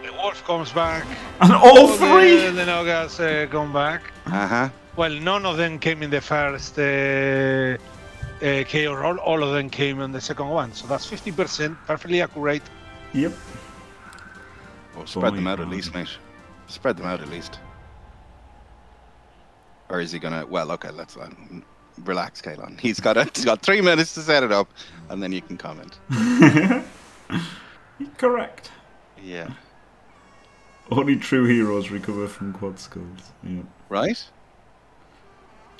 The wolf comes back. and all the- three. The Nogas uh, come back. Uh huh. Well, none of them came in the first uh, uh, KO roll. All of them came in the second one. So that's 50%, perfectly accurate. Yep. Well, spread Boy, them out at least, mate. Spread them out at least. Or is he gonna? Well, okay, let's uh, relax, Caolan. He's got a, he's got three minutes to set it up, and then you can comment. Correct. Yeah. Only true heroes recover from quad skulls. Yeah. Right.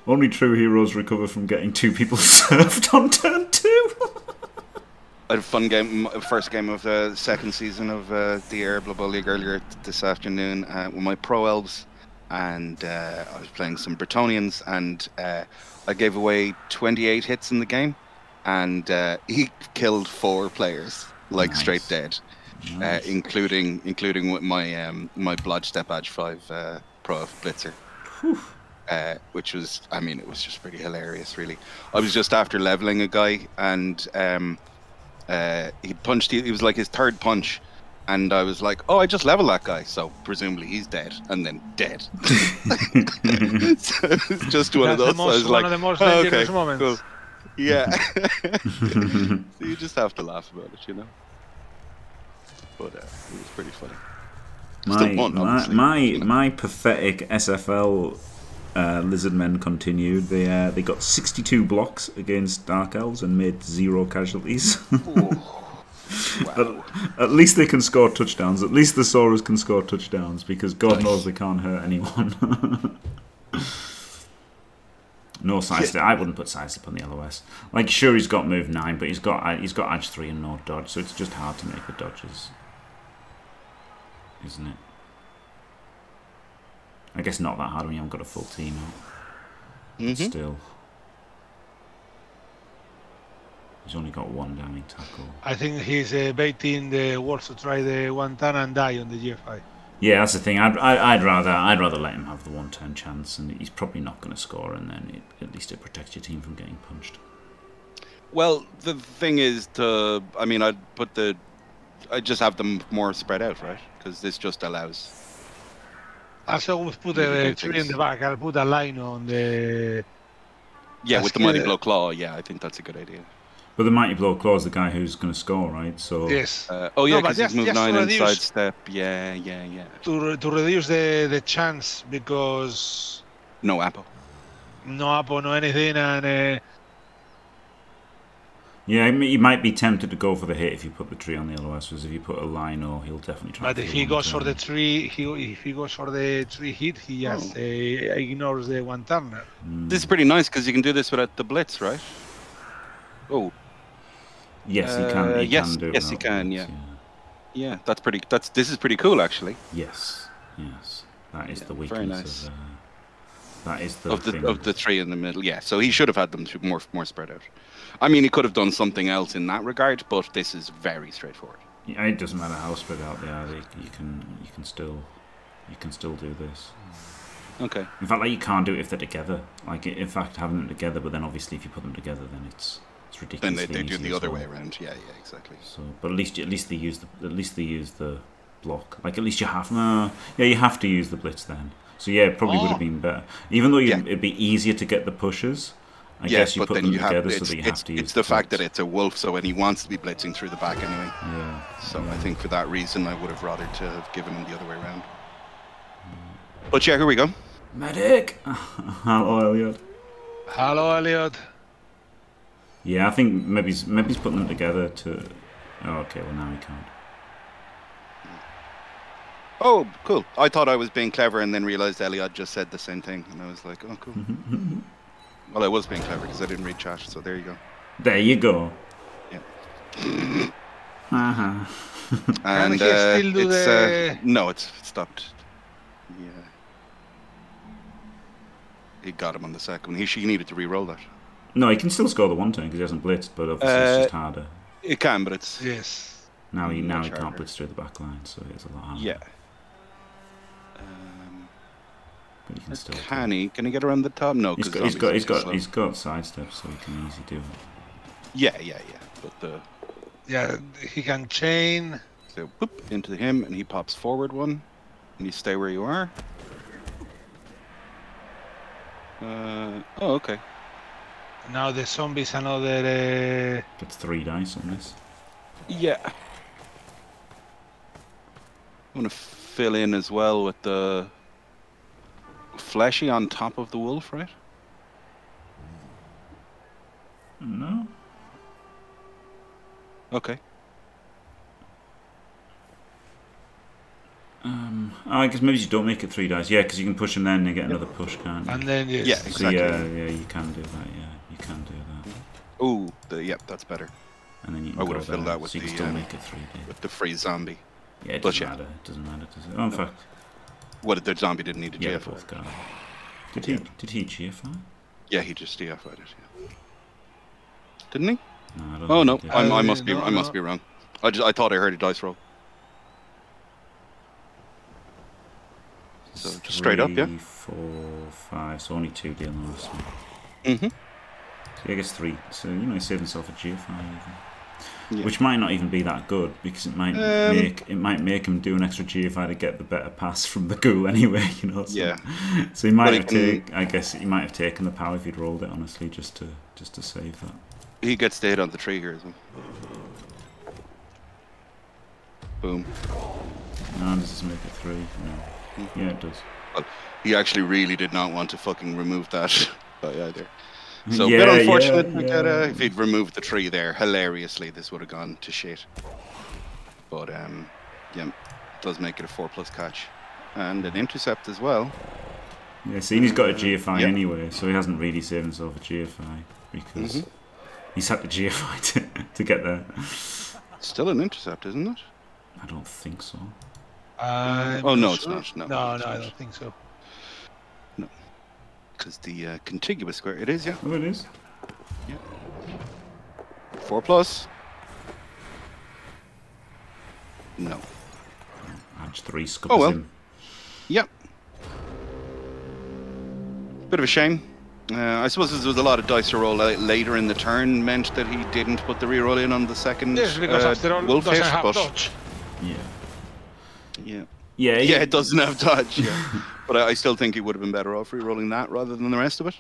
Only true heroes recover from getting two people served on turn two. I had a fun game, first game of the second season of uh, the Air Blood League earlier t- this afternoon uh, with my pro elves, and uh, I was playing some Bretonnians, and uh, I gave away 28 hits in the game, and uh, he killed four players, like Nice. straight dead, uh, including including my um, my Blodge Step Edge Five uh, Pro Blitzer. Uh, which was, I mean, it was just pretty hilarious, really. I was just after leveling a guy, and um, uh, he punched. He was like his third punch, and I was like, "Oh, I just leveled that guy, so presumably he's dead." And then dead. so it's just one of those. the I most- was one like, of the most "Oh, okay, moments." cool." Yeah. so you just have to laugh about it, you know. But uh, it was pretty funny. my, won, my, my, my pathetic SFL uh, lizardmen continued. They uh, they got 62 blocks against Dark Elves and made zero casualties. Wow. At least they can score touchdowns. At least the Saurus can score touchdowns because God knows they can't hurt anyone. no sidestep. I wouldn't put sidestep on the LOS. Like, sure, he's got move nine, but he's got he's got edge three and no dodge, so it's just hard to make the dodges, isn't it? I guess not that hard when you haven't got a full team out. Mhm. Still, he's only got one damning tackle. I think he's uh, baiting the wolves to try the one turn and die on the GFI. Yeah, that's the thing. I'd, I- I'd rather I'd rather let him have the one turn chance, and he's probably not going to score, and then it, at least it protects your team from getting punched. Well, the thing is to. I mean, I'd put the—I'd just have them more spread out, right? Because this just allows. I'll always put Yeah, a tree in the back. I'll put a line on the. Yeah, with the mighty blow claw. Yeah, I think that's a good idea. But the mighty blow claw is the guy who's going to score, right? So Yes. Uh, oh yeah, No, because he's moved nine to and reduce- sidestep. Yeah, yeah, yeah. To, re- to reduce the, the chance because No apple. no apple, no anything, and uh, yeah, you might be tempted to go for the hit if you put the tree on the LOS. Whereas if you put a line, or he'll definitely try. but for if he one goes for the tree, he if he goes for the tree hit, he just Oh. uh, ignores the one turner. Mm. This is pretty nice because you can do this without the blitz, right? Oh, Yes, he can. Uh, yes, can do yes, he can, blitz, yeah, that's pretty. That's this is pretty cool actually. Yes, yes, that is Yeah, the very nice. of. Uh, that is the of the thing. of the three in the middle. Yeah, so he should have had them more more spread out. I mean, he could have done something else in that regard, but this is very straightforward. Yeah, it doesn't matter how spread out they are. They, you can you can still you can still do this. Okay. In fact, like you can't do it if they're together. Like in fact, having them together, but then obviously if you put them together, then it's it's Then ridiculous. they, they do the other way around. Yeah, yeah, exactly. So, but at least at least they use the at least they use the block. Like at least you have no, yeah, you have to use the blitz then. So yeah, it probably would Oh. have been better. Even though you, Yeah. it'd be easier to get the pushes. I yeah, guess you but put then them you have together it's, so that you it's, have to use it's the fact that it's a wolf, so and he wants to be blitzing through the back anyway. Yeah. So yeah. I think for that reason, I would have rather to have given him the other way around. But yeah, here we go. medic. Hello, Elliot. Hello, Elliot. Yeah, I think maybe he's, maybe he's putting them together to. Oh, okay. Well, now he can't. Oh, cool. I thought I was being clever and then realized Elliot just said the same thing. And I was like, oh, cool. well, I was being clever because I didn't read chat, so there you go. There you go. Yeah. Uh-huh. And he uh, still do it's, the- uh, no, it's stopped. Yeah. He got him on the second one. He, he needed to re-roll that. No, he can still score the one turn because he hasn't blitzed, but obviously it's Uh, just harder. It can, but it's Yes. Now he now he can't blitz through the back line, so it's a lot harder. yeah. But he can still. do can he? Can he get around the top? No, because he's got, he's got, he's got sidestep, so he can easily do it. Yeah, yeah, yeah. But the Yeah, he can chain. so whoop into him, and he pops forward one, and you stay where you are. Uh, oh, okay. Now the zombies another. Gets three dice on this. Yeah. I want to fill in as well with the fleshy on top of the wolf, right? No. Okay. Um, oh, I guess maybe you don't make it three dice. Yeah, because you can push him then and you get another push, can't you? And then yes. Yeah, So exactly. yeah, yeah, you can do that. Yeah, you can do that, Ooh, the yep, that's better. and then you can I would've filled that with so you can the, still um, make it three D. With the free zombie. Yeah, it doesn't yeah. matter. It doesn't matter, does it? Oh, in fact, What the zombie didn't need a yeah, GF. both. Did he? Did he GFI? Yeah, he just GFI'd it. Yeah. Didn't he? No, I don't Oh think no, he. I'm, I Uh, must be. no, I must no. be wrong. I just. I thought I heard a dice roll. So just straight up, yeah. Four, five. So only two dealing last one. Mm-hmm. So I guess three. So you know, he saved himself a GFI, even. Yeah. which might not even be that good because it might Um, make it might make him do an extra GFI to get the better pass from the ghoul anyway. You know. So, Yeah. So he might But have taken. I guess he might have taken the power if he'd rolled it honestly, just to just to save that. He gets to hit on the tree here well. Boom. No, does this make it three? No. Yeah, it does. He actually really did not want to fucking remove that by either. So Yeah, a bit unfortunate. but, yeah. uh, if he'd removed the tree there, hilariously, this would have gone to shit. But um, yeah, it does make it a four plus catch, and an intercept as well. Yeah, see, he's got a Uh, GFI yeah. anyway, so he hasn't really saved himself a GFI because Mhm. he's had the GFI to, to get there. Still an intercept, isn't it? I don't think so. I'm Oh, no, not it's not. No, no, it's no, I don't think so. Because the uh, contiguous square, it is, yeah. Oh, it is. Yeah. Four plus. No. Edge three scuppers Oh, well. him. Yep. Bit of a shame. Uh, I suppose there was a lot of dice to roll later in the turn meant that he didn't put the reroll in on the second Yes, because uh, after all, wolf doesn't have but dodge. Yeah. yeah, Yeah, yeah, it doesn't have dodge. Yeah. but I, I still think he would have been better off rerolling that rather than the rest of it.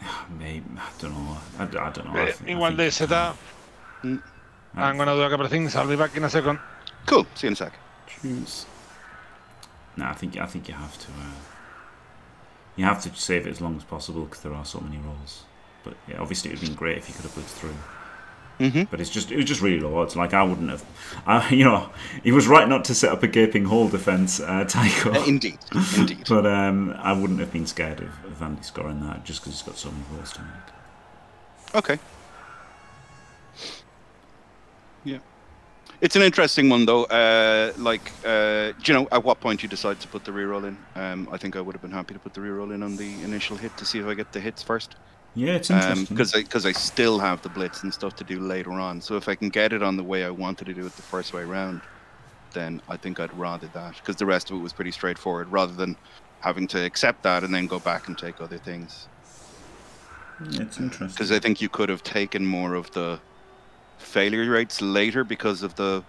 Maybe, I don't know. I, I don't know. I Eh, think- I Igual think- de setup. Mm. I'm gonna do a couple of things. I'll be back in a second. Cool. See you in a sec. Choose. No, I think I think you have to. Uh, you have to save it as long as possible because there are so many rolls. But yeah, obviously it would have been great if you could have blitzed through. Mm-hmm. But it's just it was just really low odds. Like I wouldn't have. I, you know, he was right not to set up a gaping hole defense, uh, Tycho. Indeed, indeed. But um, I wouldn't have been scared of, of Andy scoring that just because he's got so many rolls to make. Okay. Yeah. It's an interesting one though. Uh, like, uh, do you know at what point you decide to put the reroll in? Um, I think I would have been happy to put the reroll in on the initial hit to see if I get the hits first. Yeah, it's Um, interesting. because I because I still have the blitz and stuff to do later on. So if I can get it on the way I wanted to do it the first way round, then I think I'd rather that because the rest of it was pretty straightforward rather than having to accept that and then go back and take other things. Yeah, it's interesting. Because I think you could have taken more of the failure rates later because of the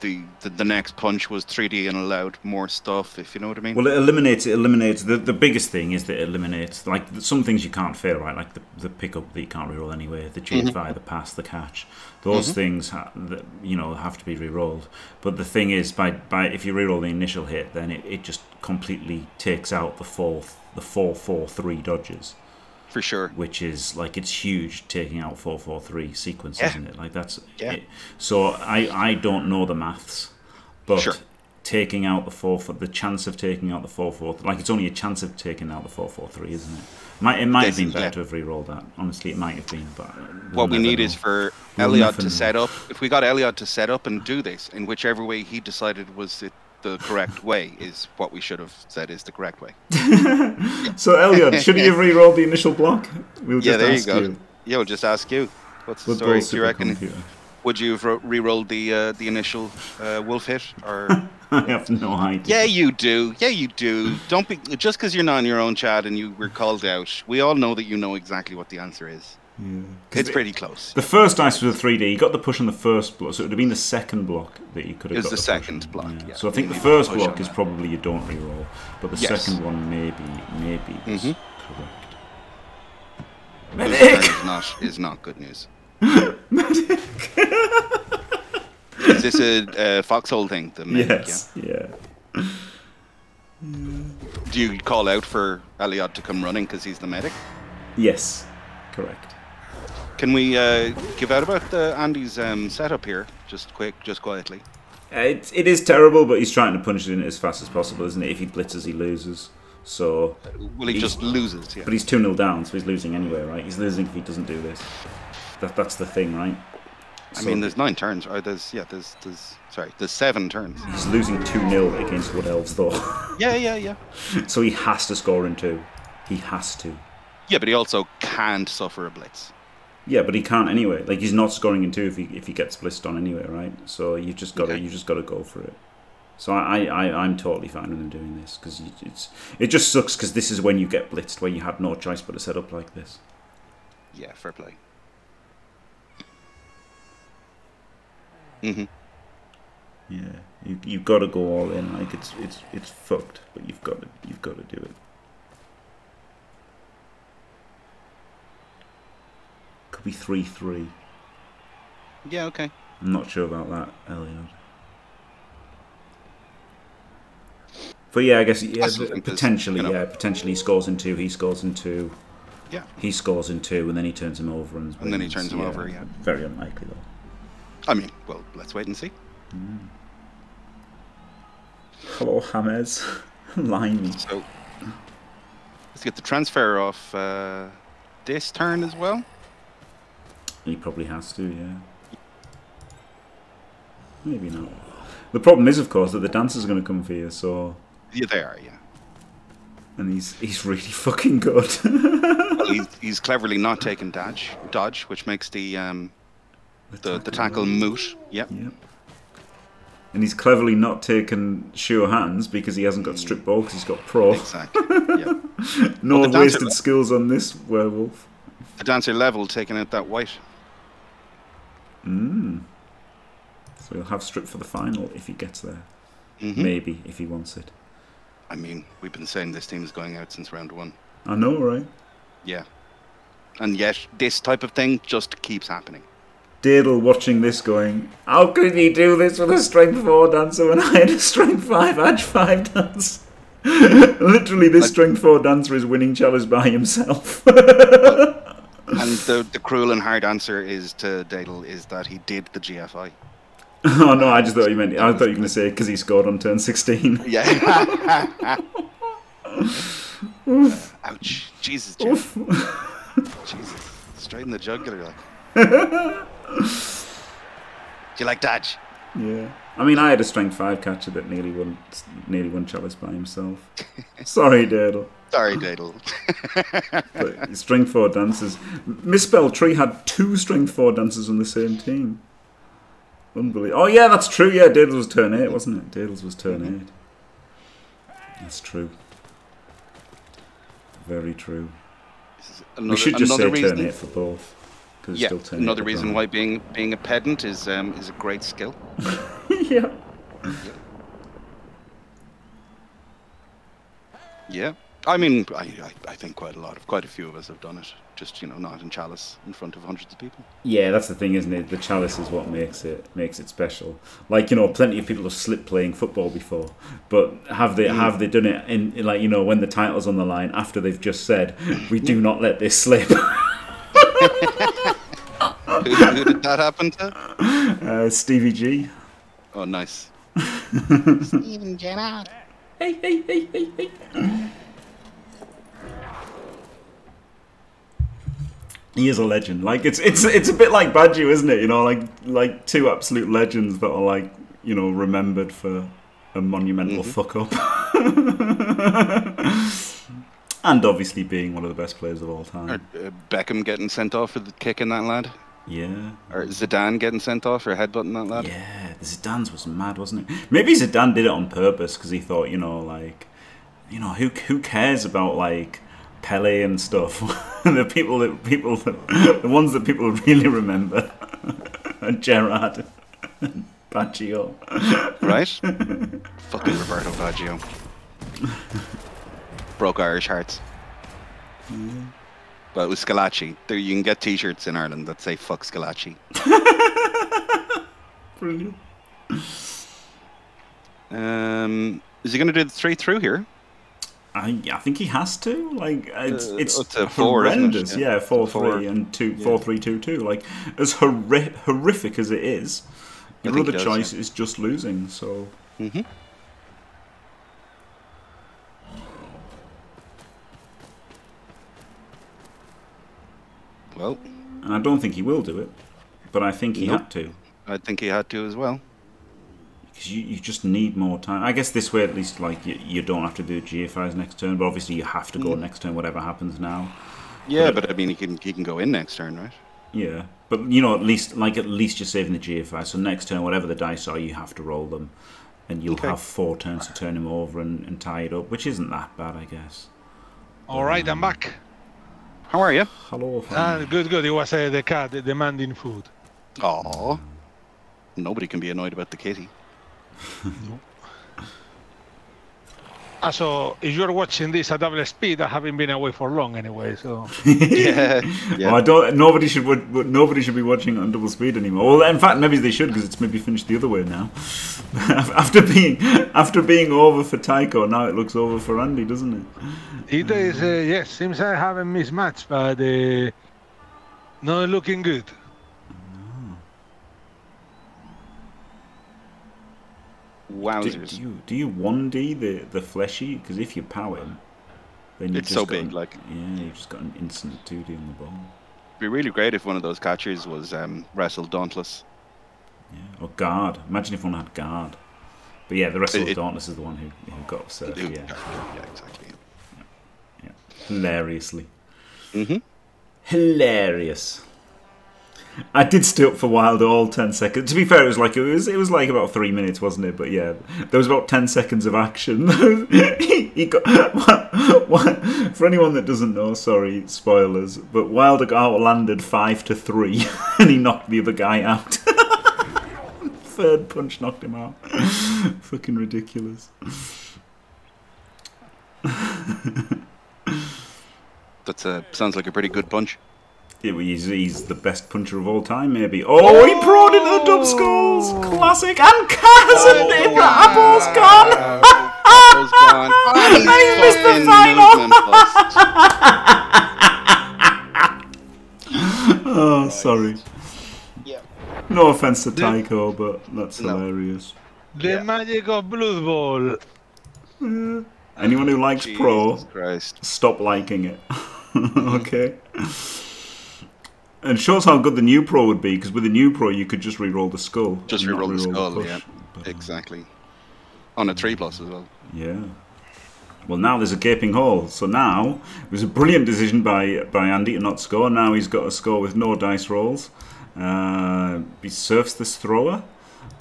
the the, the next punch was 3D and allowed more stuff. If you know what I mean. Well, it eliminates. It eliminates. The, the biggest thing is that it eliminates like some things you can't fail, right? Like the, the pickup that you can't reroll anyway, the change mm-hmm. via the pass, the catch. Those mm-hmm. things, ha- that, you know, have to be rerolled. But the thing is, by by if you reroll the initial hit, then it, it just completely takes out the four the four four three dodges, for sure. which is like it's huge taking out four four three sequence, Yeah. isn't it? Like that's Yeah. it. So I I don't know the maths, but Sure. taking out the four four the chance of taking out the four four like it's only a chance of taking out the four four three, isn't it? Might it might have been better yeah. to have re-rolled that. Honestly, it might have been, but we'll what we need know. is for We'll Elliot to set up. If we got Elliot to set up and do this in whichever way he decided was it the correct way, is what we should have said is the correct way. So Elliot, should he have re-rolled the initial block? We'll yeah, just there you go. you. Yeah, we'll just ask you. What's the With story? Do you reckon? Would you have ro- re-rolled the uh, the initial uh, wolf hit, or? I have no idea. Yeah, you do. Yeah, you do. Don't be just because you're not in your own chat and you were called out. We all know that you know exactly what the answer is. Yeah. It's it- pretty close. The first dice was a 3D. You got the push on the first block, so it would have been the second block that you could have Is got the push second on. block, yeah. So I think the first block is probably you don't re-roll, but the Yes. second one maybe maybe is Mhm. correct. Which Is not is not good news. Medic. is this a uh, foxhole thing? The medic, Yes. Yeah. yeah? Do you call out for Elliot to come running because he's the medic? Yes. Correct. Can we uh, give out about the Andy's um, setup here, just quick, just quietly? Uh, It, it is terrible, but he's trying to punch it in as fast as possible, isn't it? If he blitzes, he loses. So, Well, he just loses. Yeah. but he's two 0 down, so he's losing anyway, right? He's losing if he doesn't do this. That that's the thing, right? I mean, there's nine turns. Or there's yeah, there's there's sorry, there's seven turns. he's losing two 0 against Wood Elves, though. Yeah, yeah, yeah. so he has to score in two. He has to. Yeah, but he also can't suffer a blitz. Yeah, but he can't anyway. Like he's not scoring in two if he if he gets blitzed on anyway, right? So you just got to Okay. you just got to go for it. So I I I'm totally fine with him doing this because it's it just sucks because this is when you get blitzed where you had no choice but to set up like this. Yeah, fair play. hmm Yeah, you you've got to go all in. Like it's it's it's fucked, but you've got to you've got to do it. Could be three three. Yeah, okay. I'm not sure about that, Elliot. But yeah, I guess yeah, That's potentially, yeah, potentially he scores in two, he scores in two, Yeah. he scores in two, and then he turns him over and, And then he turns him over, yeah. Very unlikely though. I mean, well, let's wait and see. Hello, James. Line. So let's get the transfer off uh, this turn as well. He probably has to, yeah. Maybe not. The problem is, of course, that the dancer's going to come for you. So, Yeah, they are. Yeah. and he's he's really fucking good. Well, he's, he's cleverly not taking dodge, dodge, which makes the um, the, the tackle moot. Yep. Yep. and he's cleverly not taken sure hands because he hasn't got strip ball because he's got pro. Exactly. yeah. No Well, wasted skills on this werewolf. The dancer level taking out that white. Mm. So he'll have strip for the final if he gets there. Mhm. Maybe if he wants it. I mean, we've been saying this team is going out since round one. I know, right? Yeah. And yet, this type of thing just keeps happening. Daedal watching this going, How could he do this with a strength 4 dancer when I had a strength 5 edge 5 dance? Literally, this Like- strength 4 dancer is winning challenge by himself. And the, the cruel and hard answer is to Daedal is that he did the GFI. oh no, I just thought you meant, I thought you were going to say because he scored on turn 16. Yeah. Uh, ouch. Jesus, Jim. Jesus. Straight in the jugular. Like. Do you like dodge? Yeah. I mean, I had a strength 5 catcher that nearly won, nearly won chalice by himself. Sorry, Daedal. Sorry. But strength 4 dancers. Misspelled Tree had two strength 4 dancers on the same team. Unbelievable. Oh, yeah, that's true. Yeah, Daedal's was turn 8, wasn't it? Daedal's was turn 8. That's true. Very true. This is we should just say another turn 8 for both. Yeah, still turn another reason why being being a pedant is um, is a great skill. yeah. Yeah, I mean, I, I, I think quite a lot of quite a few of us have done it. Just you know, not in chalice in front of hundreds of people. Yeah, that's the thing, isn't it? The chalice is what makes it makes it special. Like you know, plenty of people have slipped playing football before, but have they have they done it in, in like you know when the title's on the line after they've just said we do not let this slip? who, who did that happen to? uh, Stevie G. Oh, nice. Hey hey hey hey hey. He is a legend. Like it's it's it's a bit like Baggio, isn't it? You know, like like two absolute legends that are like you know remembered for a monumental fuck up, and obviously being one of the best players of all Or time. uh, Beckham getting sent off for the kicking that lad, Yeah, or Zidane getting sent off for headbutting that lad. yeah. Zidane's was mad, wasn't it? Maybe Zidane did it on purpose because he thought, you know, like, you know, who who cares about like Pele and stuff? the people that people that, the ones that people really remember are Gerrard, and Baggio. Right? Fucking Roberto Baggio. Broke Irish hearts. But it was Schillaci. There, you can get T-shirts in Ireland that say "fuck Schillaci." Brilliant. Um, is he going to do the three through here? I, I think he has to. Like it's Uh, it's four, isn't it? horrendous. Yeah. Yeah, four, Four. three and two, Yeah. four, three, two, two. Like as horri- horrific as it is, your other does, choice yeah. is just losing. So Mm-hmm. Well, and I don't think he will do it, but I think he Nope. had to I think he had to as well. Because you, you just need more time. I guess this way at least like you, you don't have to do GFIs next turn, but obviously you have to go Mm. next turn whatever happens now. Yeah, But- but I mean, he can he can go in next turn, right? Yeah, but you know at least like at least you're saving the GFI. So next turn whatever the dice are, you have to roll them, and you'll Okay. have four turns to turn him over and, and tie it up, which isn't that bad, I guess. All right, I'm back. How are you? Hello. Ah, good, good. It was uh, the cat demanding food. Aw. Nobody can be annoyed about the kitty. Ah, so if you're watching this at double speed, I haven't been away for long anyway. So yeah. Well, I don't. Nobody should. Nobody should be watching it on double speed anymore. Well, in fact, maybe they should because it's maybe finished the other way now. after being after being over for Tycho, now it looks over for Andy, doesn't it? it is, uh, yes, seems I haven't mismatched, but uh, not looking good. Wowzers. do you do you one D the the fleshy? Because if you power him, then you It's just so big, an- like- yeah, you've just got an instant two D on the ball. It'd be really great if one of those catchers was um, Wrestle Dauntless. Yeah, or guard. Imagine if one had guard. But yeah, the rest of It- it- Dauntless is the one who, who got. Who- Yeah, yeah, exactly. hilariously. Mm-hmm. Hilarious. I did stay up for Wilder all ten seconds. To be fair, it was like it was it was like about three minutes, wasn't it? But yeah, there was about ten seconds of action. he, got for anyone that doesn't know. Sorry, spoilers. But Wilder got outlanded five to three, and he knocked the other guy out. Third punch knocked him out. Fucking ridiculous. That uh, sounds like a pretty good punch. Yeah, well, he's, he's the best puncher of all time, maybe. Oh, he proed into the dub skulls! Classic! And Kaz and oh, Ibra Apple's gone! Apple's gone. Oh, he's And he missed the fucking final. movement. Oh, sorry. Yeah. No offense to Tycho, but that's No. hilarious. The magic of Blood Bowl. Anyone who likes Pro, Christ. stop liking it. okay? And it shows how good the new Pro would be, because with the new Pro you could just re-roll the skull. Just not re-roll the skull, push. yeah. But, uh, Exactly. On a 3 plus as well. Yeah. Well, now there's a gaping hole. So now it was a brilliant decision by by Andy to not score. Now he's got a score with no dice rolls. Uh, he surfs this thrower,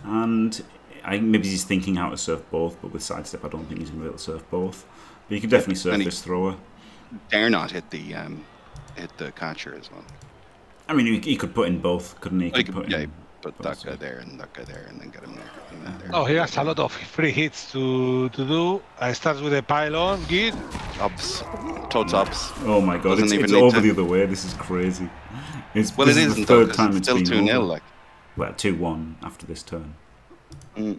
and I maybe he's thinking how to surf both. But with sidestep, I don't think he's going to be able to surf both. But he could definitely surf he- this thrower. Dare not hit the um, hit the catcher as well. I mean, he, he could put in both, couldn't he? He Like, could put yeah, in put both, that so- guy there and that guy there, and then get him there. And then there. Oh, he has a lot of free hits to to do. I start with a pylon, git. Ups, totes ups. Oh my god, Doesn't it's, even it's over to- the other way. This is crazy. It's, Well, this it is isn't the though. time it's it's still 2 0. Like. Well, 2 1 after this turn. Mm.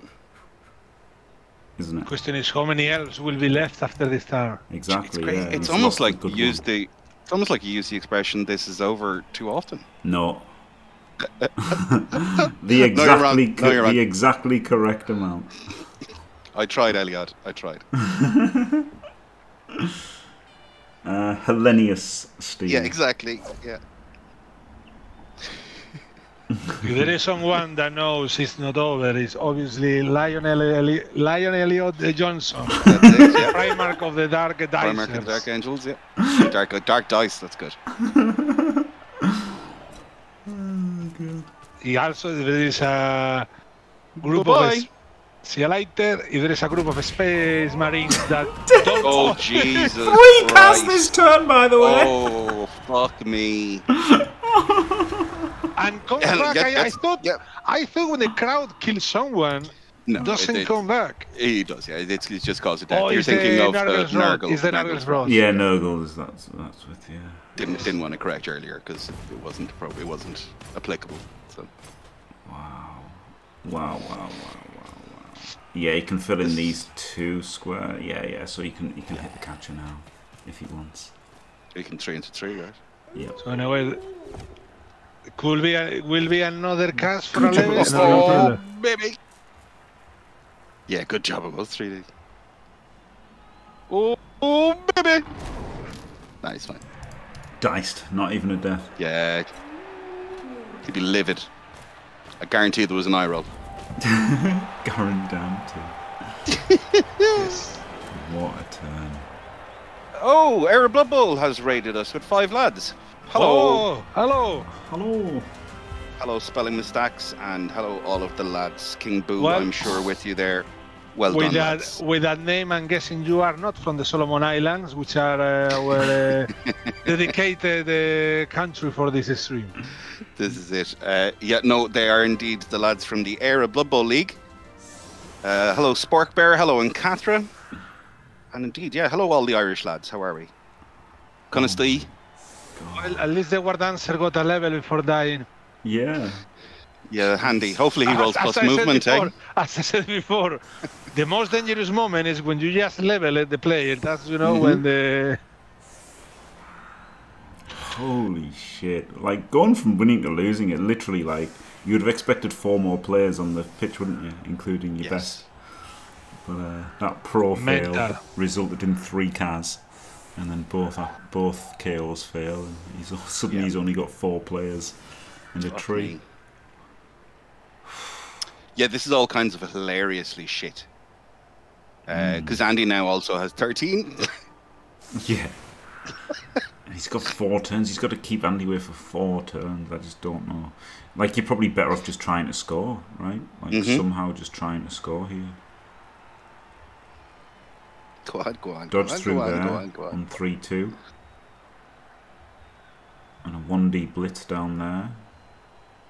Isn't it? Question is how many elves will be left after this turn? it's Exactly. crazy. yeah. it's he's almost like good you use one. the. It's almost like you use the expression "this is over" too often. No. the No, exactly No, you're the exactly correct amount. I tried, Eliot. I tried. Uh, Hellenius Steve. Yeah, exactly. Yeah. If there is someone that knows it's not over, it's obviously Lionel Eli- Lion Elliot Johnson, That's it. Yeah. Primarch of the Dark Primarch of Dicers. Dark Angels. Yeah. Dark, uh, dark dice. That's good. He also there is a group Bye-bye. of see you later. If there is a group of space marines that don't Oh Jesus Recast Christ! this turn, by the way. Oh fuck me! And comes Yeah, back. yeah, I, I thought yeah. I thought when the crowd kills someone, No, doesn't it, it, come back. he does. Yeah, it's, it's just cause of death. Oh, You're thinking the of uh, Nurgle's Nurgle. Is that Nurgle's Nurgle's Yeah, Nurgle is that's that's with yeah. Didn't didn't want to correct earlier because it wasn't probably wasn't applicable. So Wow. Wow, wow, wow, wow, wow. Yeah, he can fill in This- these two square. Yeah, yeah. So he can he can hit the catcher now if he wants. we can three into three, right? Yep. So in a way, it could be a, will be another cast for Good job, eleven. Austin. No, no, Oh. no. baby. Yeah, good job. It was three D. Oh, oh, baby. Nice fine. Diced, not even a death. Yeah. He'd be livid. I guarantee there was an eye roll. Garen down to. Yes. What a turn. Oh, Era Blood Bowl has raided us with five lads. Hello. Hello. Hello. Hello, Spelling Mistakes, and hello, all of the lads. King Boo, Well- I'm sure, with you there. Well with done, that lads. with that name, I'm guessing you are not from the Solomon Islands, which are uh, were uh, dedicated uh, country for this stream. This is it. Uh, yeah, no, they are indeed the lads from the Era Blood Bowl League. Uh, hello, Spork Bear. Hello, and Catherine. And indeed, yeah, hello, all the Irish lads. How are we? Connesty. Well, at least the Wardancer got a level before dying. Yeah. Yeah, handy. Hopefully he rolls As- plus as I said movement, eh? As I said before, the most dangerous moment is when you just level at the player. That's you know when the Holy shit. Like, going from winning to losing it, literally, like, you'd have expected four more players on the pitch, wouldn't you? Including your Yes. best. But uh, that pro fail Mental. resulted in three cas. And then both both KOs fail. And he's all, suddenly Yeah. he's only got four players in a tree. Yeah, this is all kinds of hilariously shit. Hmm. Because Andy now also has 13. Yeah. He's got four turns. He's got to keep Andy away for four turns. I just don't know. Like you're probably better off just trying to score, right? Like Mhm. somehow just trying to score here. Go on, go on. Dodge go on, through go on, there Go on, go on. on three two. And a one D blitz down there.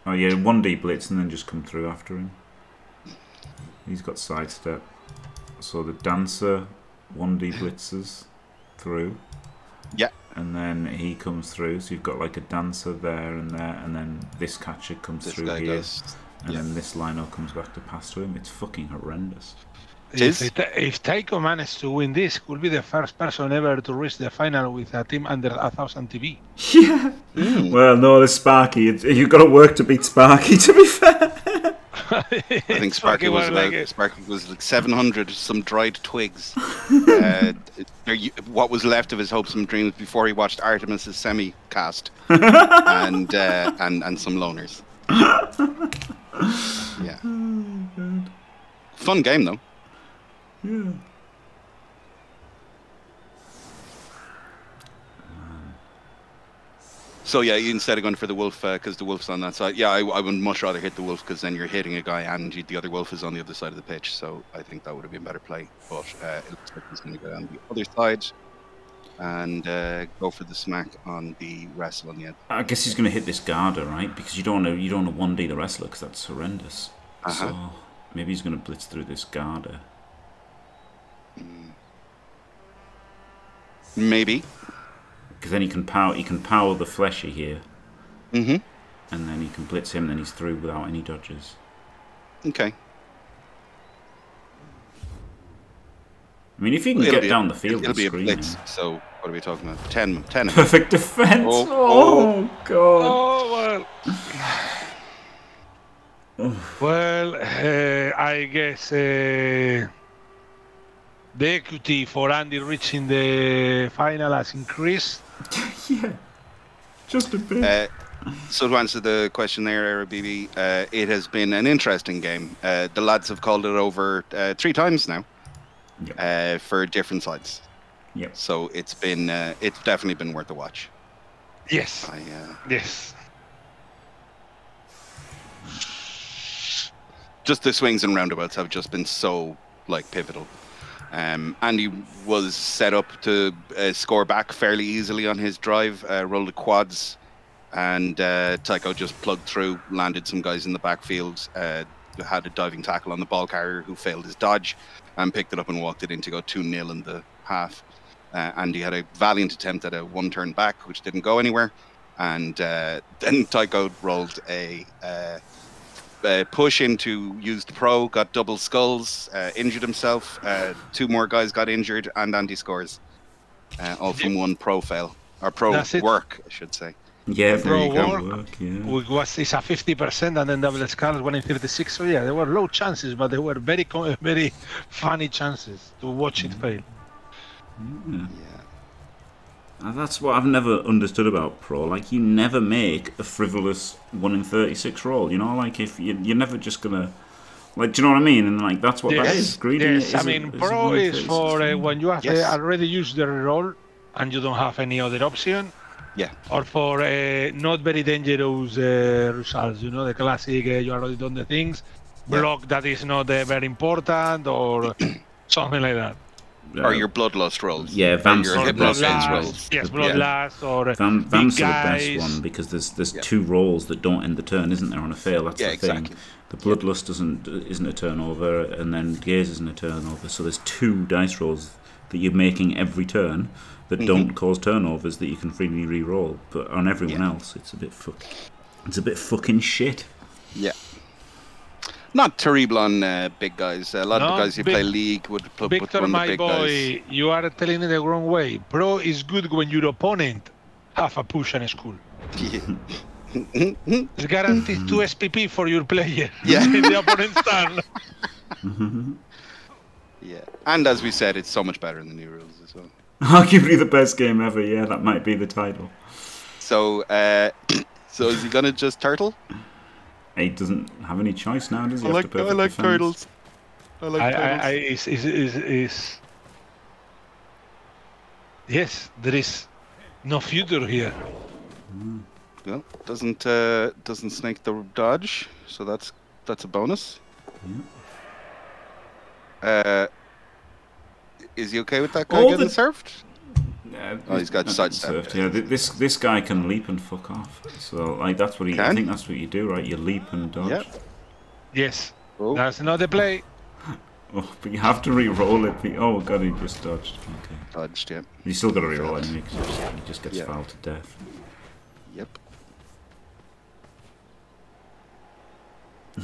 Oh yeah, one D blitz and then just come through after him. He's got sidestep. So the dancer one D blitzes through. Yeah. And then he comes through, so you've got like a dancer there and there, and then this catcher comes This through here, and yeah. then this lino comes back to pass to him. It's fucking horrendous. If, Tis? it, if Tycho managed to win this, could be the first person ever to reach the final with a team under a thousand TV. Yeah. Mm. Well, no, there's Sparky. You've got to work to beat Sparky. To be fair. I think Sparky was about, it. Sparky was like 700 some dried twigs. uh, what was left of his hopes and dreams before he watched Artemis's semi cast and uh, and and some loners. Yeah. Fun game though. Yeah. So yeah, instead of going for the wolf because the wolf's on that side, yeah, I, I would much rather hit the wolf because then you're hitting a guy and you, the other wolf is on the other side of the pitch. So I think that would have been a better play. But uh, it looks like he's going to go down the other side and uh, go for the smack on the wrestle on the end. I guess he's going to hit this Garda, right? Because you don't want to you don't want to one D the wrestler because that's horrendous. Uh-huh. So maybe he's going to blitz through this Garda. Maybe. Because then he can power he can power the fleshy here, Mm-hmm. and then he can blitz him. Then he's through without any dodges. Okay. I mean, if he can It'll get be a- down the field, It'll and be a blitz. him. So what are we talking about? 10, 10 Perfect defense. Oh, Oh, god. Oh well. well, uh, I guess uh, the equity for Andy reaching the final has increased. yeah. Just a bit. Uh, so to answer the question there, Era BB, uh, it has been an interesting game. Uh, the lads have called it over uh, three times now Yep. uh, for different sides. Yep. So it's been uh, it's definitely been worth a watch. Yes. I, uh, Yes. just the swings and roundabouts have just been so like pivotal. Um, Andy was set up to uh, score back fairly easily on his drive, uh, rolled the quads, and uh, Tycho just plugged through, landed some guys in the backfield, uh, had a diving tackle on the ball carrier who failed his dodge, and picked it up and walked it in to go 2 0 in the half. Uh, Andy had a valiant attempt at a one turn back, which didn't go anywhere. And uh, then Tycho rolled a uh, push into used pro, got double skulls, uh, injured himself. Uh, two more guys got injured, and Andy scores. Uh, all from one pro fail or pro That's it. work, I should say. yeah, Pro there you go. Work, yeah. It was it's a 50% and then double skulls one in 36. So yeah, there were low chances, but they were very very funny chances to watch it fail. Yeah. Yeah. And that's what I've never understood about pro. Like, you never make a frivolous one in thirty-six roll. You know, like if you, you're never just gonna, like, do you know what I mean? And like that's what that is. Greeting yes. is I a- mean, pro one in is for uh, when you have Yes. uh, already used the roll and you don't have any other option. Yeah. Or for uh, not very dangerous uh, results, you know, the classic, uh, you already done the things, Yeah. block that is not uh, very important, or something like that. Uh, or your bloodlust rolls. yeah, Or Vamps the Or best hypnosis one. bloodlust, rolls. yes, Yeah. bloodlust, or uh, Vam, big Vamps are the best one because there's there's Yeah. two rolls that don't end the turn, isn't there? On a fail, that's Yeah, the thing. exactly. The bloodlust doesn't isn't a turnover, and then gaze isn't a turnover. So there's two dice rolls that you're making every turn that Mhm. don't cause turnovers that you can freely re-roll. But on everyone Yeah. else, it's a bit fuck. It's a bit fucking shit. Yeah. Not terrible on uh, big guys. A lot of the guys who Vic- play league would put, put Victor, one of the my big boy, you are telling it the wrong way. Pro is good when your opponent have a push and a school. guys. It's guaranteed two SPP for your player. Yeah. in the opponent's turn. yeah. And as we said, it's so much better in the new rules as well. Arguably the best game ever. Yeah, that might be the title. So, uh, so is he gonna just turtle? He doesn't have any choice now, does he? I like, I like defense? turtles. I like I, turtles. I, I, is, is, is, is, yes, there is No future here. Well, doesn't uh, doesn't snake the dodge, so that's that's a bonus. Uh, is he okay with that guy All getting the- served? Yeah, Oh, he's got not sidestep. Yeah, this this guy can leap and fuck off. So like that's what he. I think that's what you do, right? You leap and dodge. Yeah. Yes. Oh, That's not the play. Oh, but you have to re-roll it. Oh god, he just dodged. Okay. dodged. Yeah. You still got to re-roll it anyway, 'cause he just, gets Yeah. fouled to death. Yep.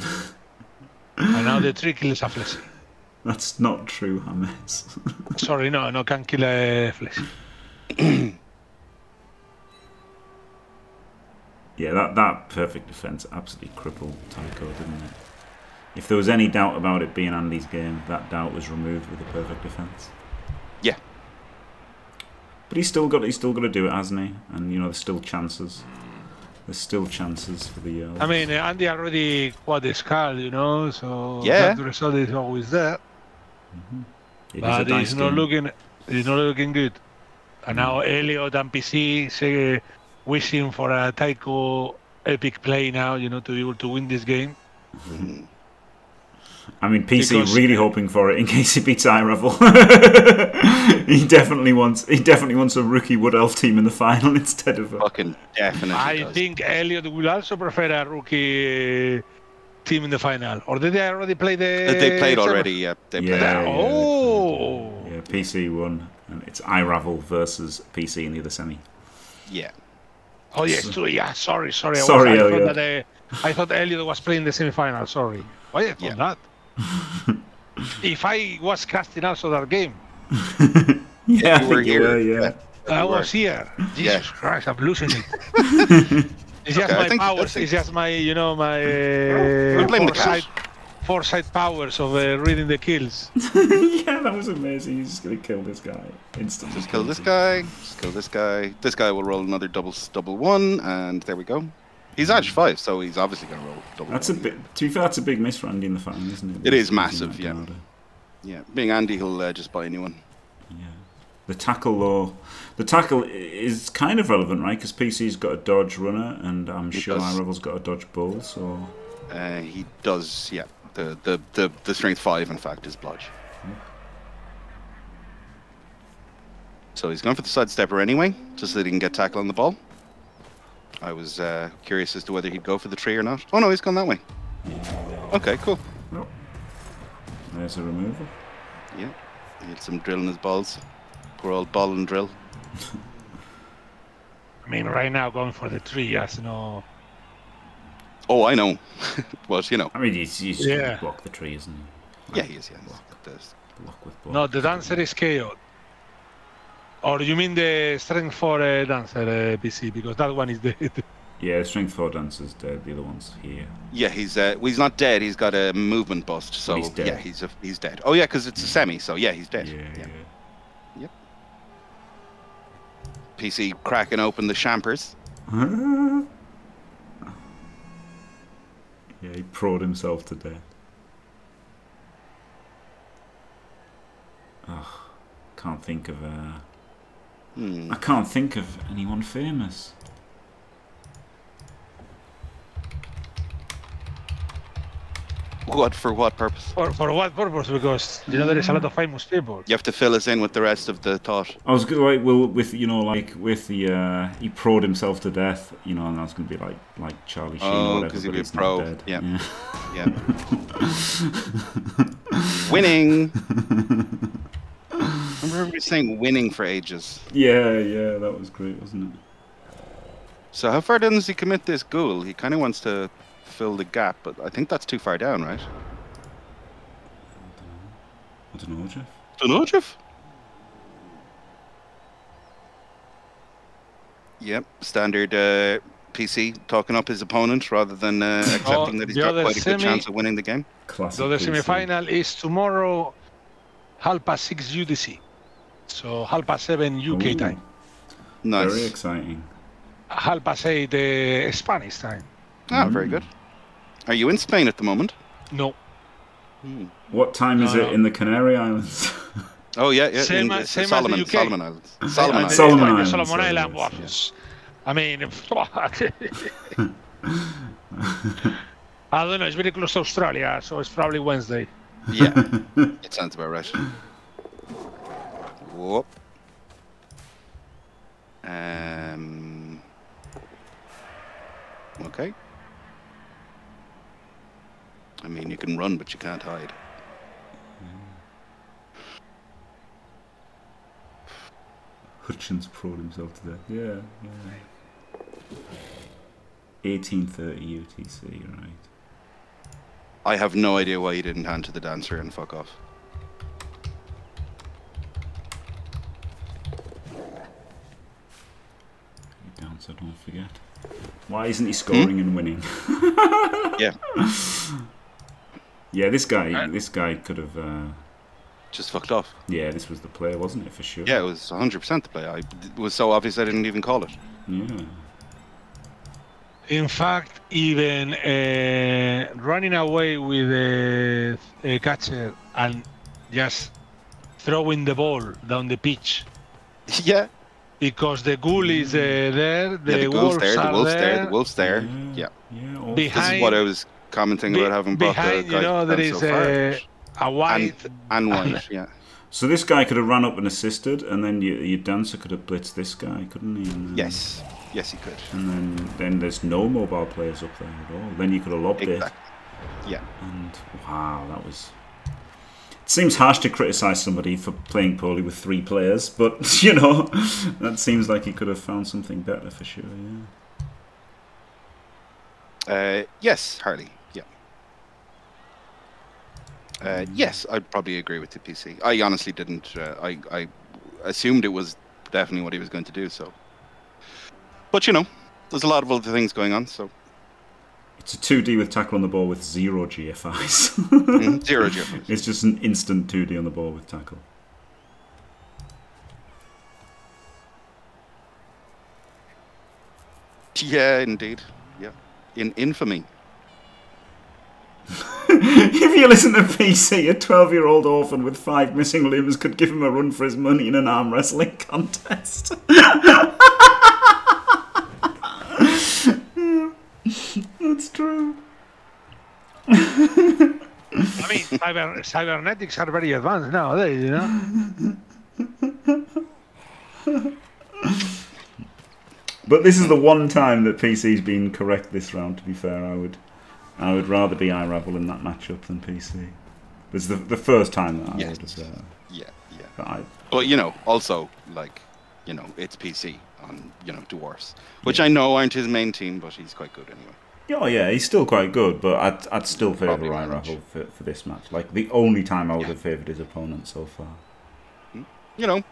And now the three kills a flesh. That's not true, James. Sorry, no, no can kill a flesh. yeah, that that perfect defense absolutely crippled Tycho, didn't it? If there was any doubt about it being Andy's game, that doubt was removed with a perfect defense. Yeah. But he's still got he's still got to do it, hasn't he? And you know, there's still chances. There's still chances for the. Uh, I mean, Andy already quad the skull, you know, so Yeah. that result is always there. it is a But dice it's not looking, it's not looking good. And now Elliot and PC say, wishing for a Tycho epic play now, you know, to be able to win this game. I mean, PC Because- really hoping for it in case he beats iRevel. he definitely wants he definitely wants a rookie Wood Elf team in the final instead of a, Fucking definitely. I does. think Elliot will also prefer a rookie uh, team in the final. Or did they already play the? They played semi- already. Yeah. They Yeah. played. Oh. yeah PC won and it's iRavel versus PC in the other semi. Yeah. Oh yes, true. Yeah, sorry, sorry. I was- Sorry, I Elliot. Thought that, uh, I thought Elliot was playing the semi-final. Sorry. Why I thought Yeah. that? if I was casting also that game, Yeah, You were here. yeah. I You were. was here. Jesus Yeah. Christ, I'm losing it. it's just Okay, my think- powers. think- It's just my, you know, my We'll uh, blame the foresight, cat. Foresight powers of uh, reading the kills. yeah, that was amazing. He's just gonna kill this guy instantly. Just kill this guy. Just kill this guy. This guy will roll another double double one, and there we go. He's edge five, so he's obviously gonna roll double. That's a bit. To be fair, that's a big miss for Andy in the final, isn't it? It is massive, yeah. guard. Yeah, being Andy, he'll uh, just buy a new one. Yeah. The tackle, though, the tackle is kind of relevant, right? Because PC's got a dodge runner, and I'm He sure does. iRevel's got a dodge bull. So Uh, he does, yeah. The, the the the strength five, in fact, is blodge. So he's going for the side stepper anyway, just so that he can get tackle on the ball. I was uh, curious as to whether he'd go for the tree or not. Oh no, he's gone that way. Okay, cool. there's a removal. Yeah, he had some drill in his balls. Poor old ball and drill. I mean, right now going for the tree has no. Oh, I know. but you know, I mean, he's, he's just Yeah. gonna block the tree, isn't he? yeah, he is. Yeah, There's- Block with block. No, the dancer is KO. Or you mean the strength for uh, dancer uh, PC because that one is dead. Yeah, strength four dancer's dead. The other one's here. Yeah, he's uh, well, he's not dead. He's got a movement bust, so he's dead. yeah, he's a, he's dead. Oh yeah, because it's a semi, so yeah, he's dead. Yeah, yeah. yep. PC cracking open the champers. yeah, he prod himself to death. Ugh, can't think of uh, Hmm. I can't think of anyone famous. What for? What purpose? for, for what purpose? Because you know there is a lot of famous people. You have to fill us in with the rest of the thought. I was gonna like, well, with you know, like with the uh, he prod himself to death, you know, and I was gonna be like, like Charlie Sheen Oh, or whatever. 'cause he'd be a he's not pro. dead. Yeah. yeah. Yeah. winning. I remember everybody saying winning for ages. yeah, yeah, that was great, wasn't it? So how far does he commit this ghoul? He kind of wants to fill the gap, but I think that's too far down, right? I don't know, Jeff. Don't know, Jeff. Yep, standard uh, PC talking up his opponent rather than uh, accepting that he's got quite a good chance of winning the game. Classic. The other semi-final is tomorrow, half past six UTC, so half past seven UK Ooh, time, Nice. Very exciting. half past eight uh, Spanish time. Ah, very Mm. good. Are you in Spain at the moment? No, Hmm. What time is No, it no. in the Canary Islands? Oh yeah, yeah. Same in as- the same as the Solomon, UK. Solomon Islands. Solomon And Islands. Solomon Islands, Solomon yeah, Island yes, was. I mean, I don't know. It's very close to Australia, so it's probably Wednesday. Yeah, it sounds about right. Whoop. Um. Okay. I mean, you can run, but you can't hide. Hutchins proed himself to death. Yeah, yeah. 1830 UTC, right. I have no idea why you didn't hand to the dancer and fuck off. You down don't forget. Why isn't he scoring hmm? and winning? Yeah, Yeah, this guy, Uh, this guy could have. Uh, just fucked off. yeah, this was the play, wasn't it, for sure? Yeah, it was 100% the play. I, it was so obvious I didn't even call it. Yeah. In fact, even uh, running away with a, a catcher and just throwing the ball down the pitch yeah. because the ghoul is uh, there, the, yeah, the wolves wolf's there, the are wolf's there, there. the wolf's there. Yeah. Yeah. all- Behind- This is what I was commenting Be- about having brought the guy you know, there down so far. a, a white. and white, yeah. So this guy could have run up and assisted, and then your, your dancer could have blitzed this guy, couldn't he? Then, Yes, yes, he could. And then, then there's no mobile players up there at all. Then you could have lobbed Exactly. it. Yeah. And wow, that was. It seems harsh to criticise somebody for playing poorly with three players, but you know, that seems like he could have found something better for sure. Yeah. Uh, yes, Harley. Yeah. Uh, yes, I'd probably agree with the PC. I honestly didn't. Uh, I I assumed it was definitely what he was going to do. So, but you know, there's a lot of other things going on. So It's a 2D with tackle on the ball with zero GFIs. mhm, zero difference. It's just an instant 2D on the ball with tackle. Yeah, indeed. Yeah, in infamy. if you listen to PC, a 12 year old orphan with five missing limbs could give him a run for his money in an arm wrestling contest. That's true. I mean, cyber, cybernetics are very advanced nowadays, you know. But this is the one time that PC's been correct this round. To be fair, I would, I would rather be iRavel in that matchup than PC. It's the the first time that I Yes. would. Uh, Yeah, yeah. that I, But you know, also like, you know, it's PC on you know dwarfs, which Yeah. I know aren't his main team, but he's quite good anyway. Oh yeah, he's still quite good, but I'd, I'd still favour iRavel for, for this match. Like the only time I would Yeah. have favoured his opponent so far. You know,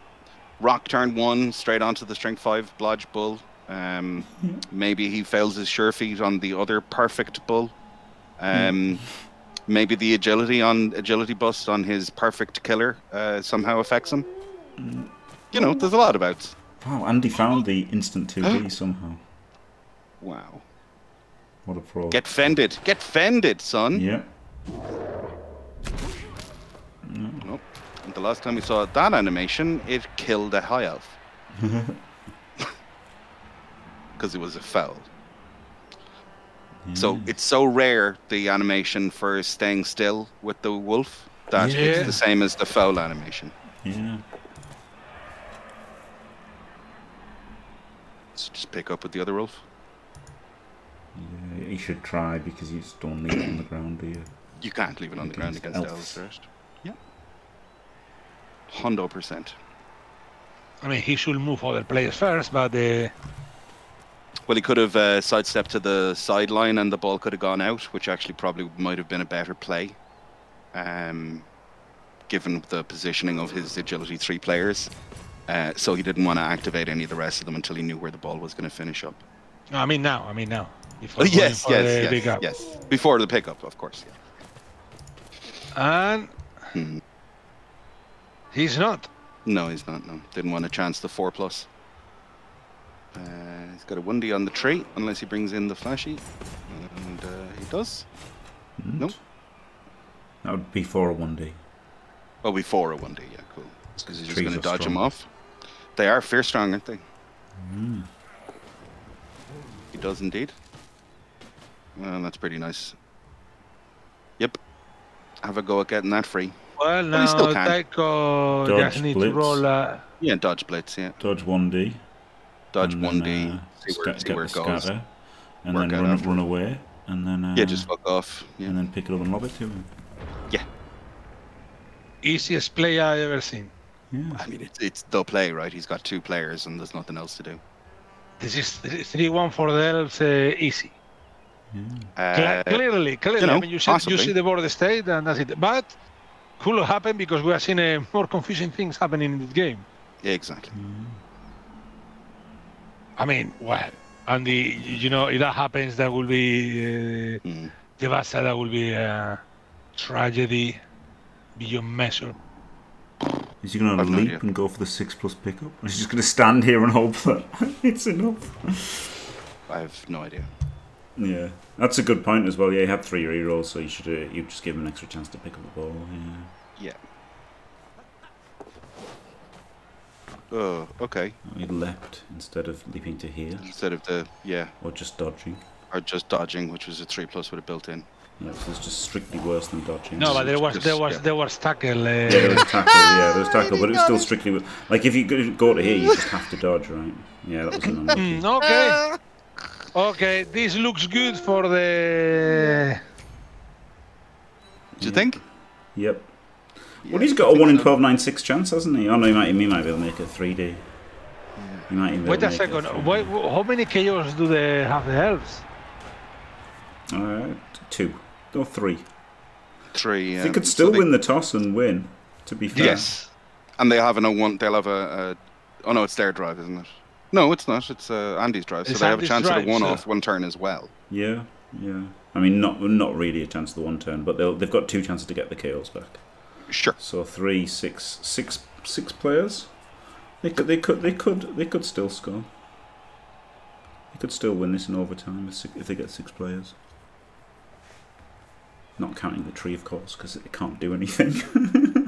Rock turn one straight onto the strength five Blodge bull. Um, maybe he fails his sure feet on the other perfect bull. Um, maybe the agility on agility bust on his perfect killer uh, somehow affects him. You know, there's a lot about. Wow, Andy found the instant 2D somehow. Wow. What a pro. Get fended. Get fended, son. yeah. Nope. And the last time we saw that animation, it killed a high elf. Because it was a foul. So it's so rare, the animation for staying still with the wolf, that Yeah. it's the same as the foul animation. Yeah. So just pick up with the other wolf. Yeah, he should try because you just don't leave it on the ground, do you? You can't leave it on the ground Against against elves. elves first. Yeah. Hundo percent. I mean, he should move other players first, but uh, Well, he could have uh, sidestepped to the sideline and the ball could have gone out, which actually probably might have been a better play, um, given the positioning of his agility three players. Uh, so he didn't want to activate any of the rest of them until he knew where the ball was going to finish up. no, I mean now. I mean now. Before yes, for the yes, yes, yes. Before the pickup, of course. And Mhm. he's not. No, he's not. No, didn't want to chance the four plus. Uh, he's got a one D on the tree, unless he brings in the flashy, and uh, he does. Nope. That would be for a 1D. Oh, before a one D. Yeah, cool. Because he's just going to are dodge him off. They are fear strong, aren't they? Mm. He does indeed. Well, that's pretty nice. Yep. Have a go at getting that free. Well, Well, he still now can. Tycho Dodge just need blitz. to roll. Uh, Yeah, dodge blitz, yeah. Dodge 1D. Dodge 1D, uh, see where, see where it goes. scatter, and then run, run away, and then uh, Yeah, just fuck off. Yeah. and then pick it up and lob it to him. Yeah. easiest play I ever seen. Yeah. I mean, it's, it's the play, right? He's got two players and there's nothing else to do. This is three one for the elves. Uh, easy. Cla- Uh, clearly, clearly. I know, mean, you see, you see the border state, and that's it. But could happen because we are seeing uh, more confusing things happening in this game. yeah, exactly. I mean, well, and the you know if that happens, that will be uh, Mm. Devasa. That will be a tragedy beyond measure. Is he going to I've no leap and go for the six plus pickup? Or is he just going to stand here and hope that it's enough? I have no idea. Yeah, that's a good point as well. Yeah, he had three rerolls, so you should uh, you just give him an extra chance to pick up the ball. Yeah, Yeah. Oh, okay. he leapt instead of leaping to here Instead of the yeah, or just dodging. or just dodging, which was a three plus with a built in. Yeah, so it's just strictly worse than dodging. No, but there was just- there was yeah. there was tackle. Uh, Yeah, there was tackle. Yeah, there was tackle, but it was still strictly like if you go- go to here, you just have to dodge, right? Yeah, that was an unlucky. Hmm, okay. Okay, this looks good for the. Do you Yeah. think? Yep. Yeah, Well, he's got a one in so. twelve nine six chance, hasn't he? Oh no, he might he might be able to make it three D. He might even. Wait a to make it second. 3D. Why, how many chaos do they have the elves? Uh, two or three. Three. they um, could so still they- win the toss and win. To be fair. Yes. And they have an 01. They'll have a, a. Oh no, it's their drive, isn't it? No, it's not. It's uh, Andy's drive. So It's they have a Andy's chance at a one so- off one turn as well. Yeah, yeah. I mean, not not really a chance of the one turn, but they'll they've got two chances to get the KOs back. Sure. So three, six, six, six players. They could, they could, they could, they could still score. They could still win this in overtime if, they get six players. Not counting the tree, of course, because it can't do anything.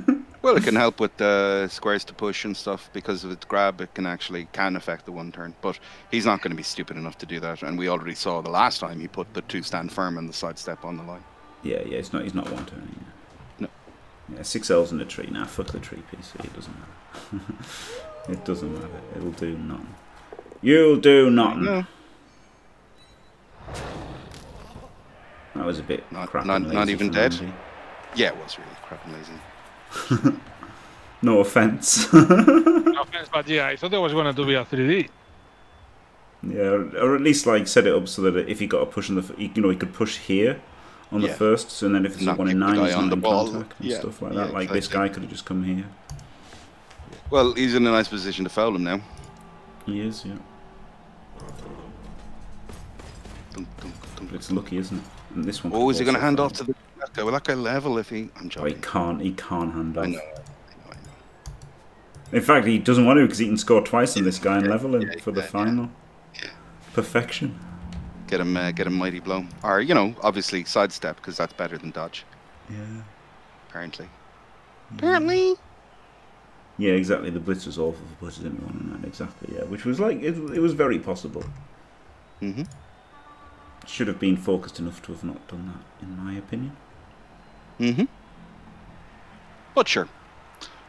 Well, it can help with uh, squares to push and stuff because of its grab. It can actually can affect the one turn, but he's not going to be stupid enough to do that. And we already saw the last time he put the two stand firm and the side step on the line. yeah, yeah. It's not. He's not one turning. Yeah. No. Yeah, six L's in the tree. Now Nah, fuck the tree PC. It doesn't matter. it doesn't matter. It'll do nothing. You'll do nothing. No, That was a bit Not- crap. not- not even dead? Andy. yeah, it was really crap and lazy. No offense. No offense, but yeah, I thought there was going to be a 3D. yeah, or, or at least like set it up so that if he got a push on the, you know, he could push here on the Yeah. first, so then if it's a Not one in nine, he's on not the in ball. contact and Yeah, stuff like yeah, that. Like this guy could have just come here. Well, he's in a nice position to foul him now. He is, yeah. It's lucky, isn't it? And this one. Oh, is he going to hand off to the that guy? Will that guy level if he? I'm Oh, he can't. He can't hand I off. know. I know. I know. In fact, he doesn't want to because he can score twice on this guy and level him for the final. Yeah. Perfection. Get him, uh, get him mighty blow, or you know, obviously sidestep because that's better than dodge. Yeah. Apparently. Apparently. Yeah, exactly. The blitz was awful for Blitz didn't want that exactly. Yeah, which was like it, it was very possible. hmm Should have been focused enough to have not done that, in my opinion. hmm But sure.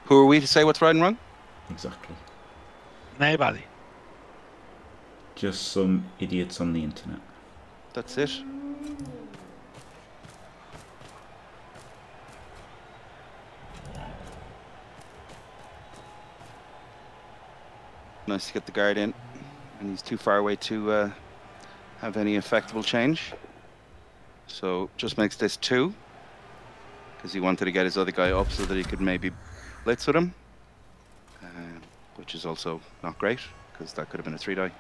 Who are we to say what's right and wrong? Exactly. Nobody. Just some idiots on the internet. That's it. Nice to get the guard in, and he's too far away to uh, have any effectable change. So just makes this two, because he wanted to get his other guy up so that he could maybe blitz with him, uh, which is also not great because that could have been a three die.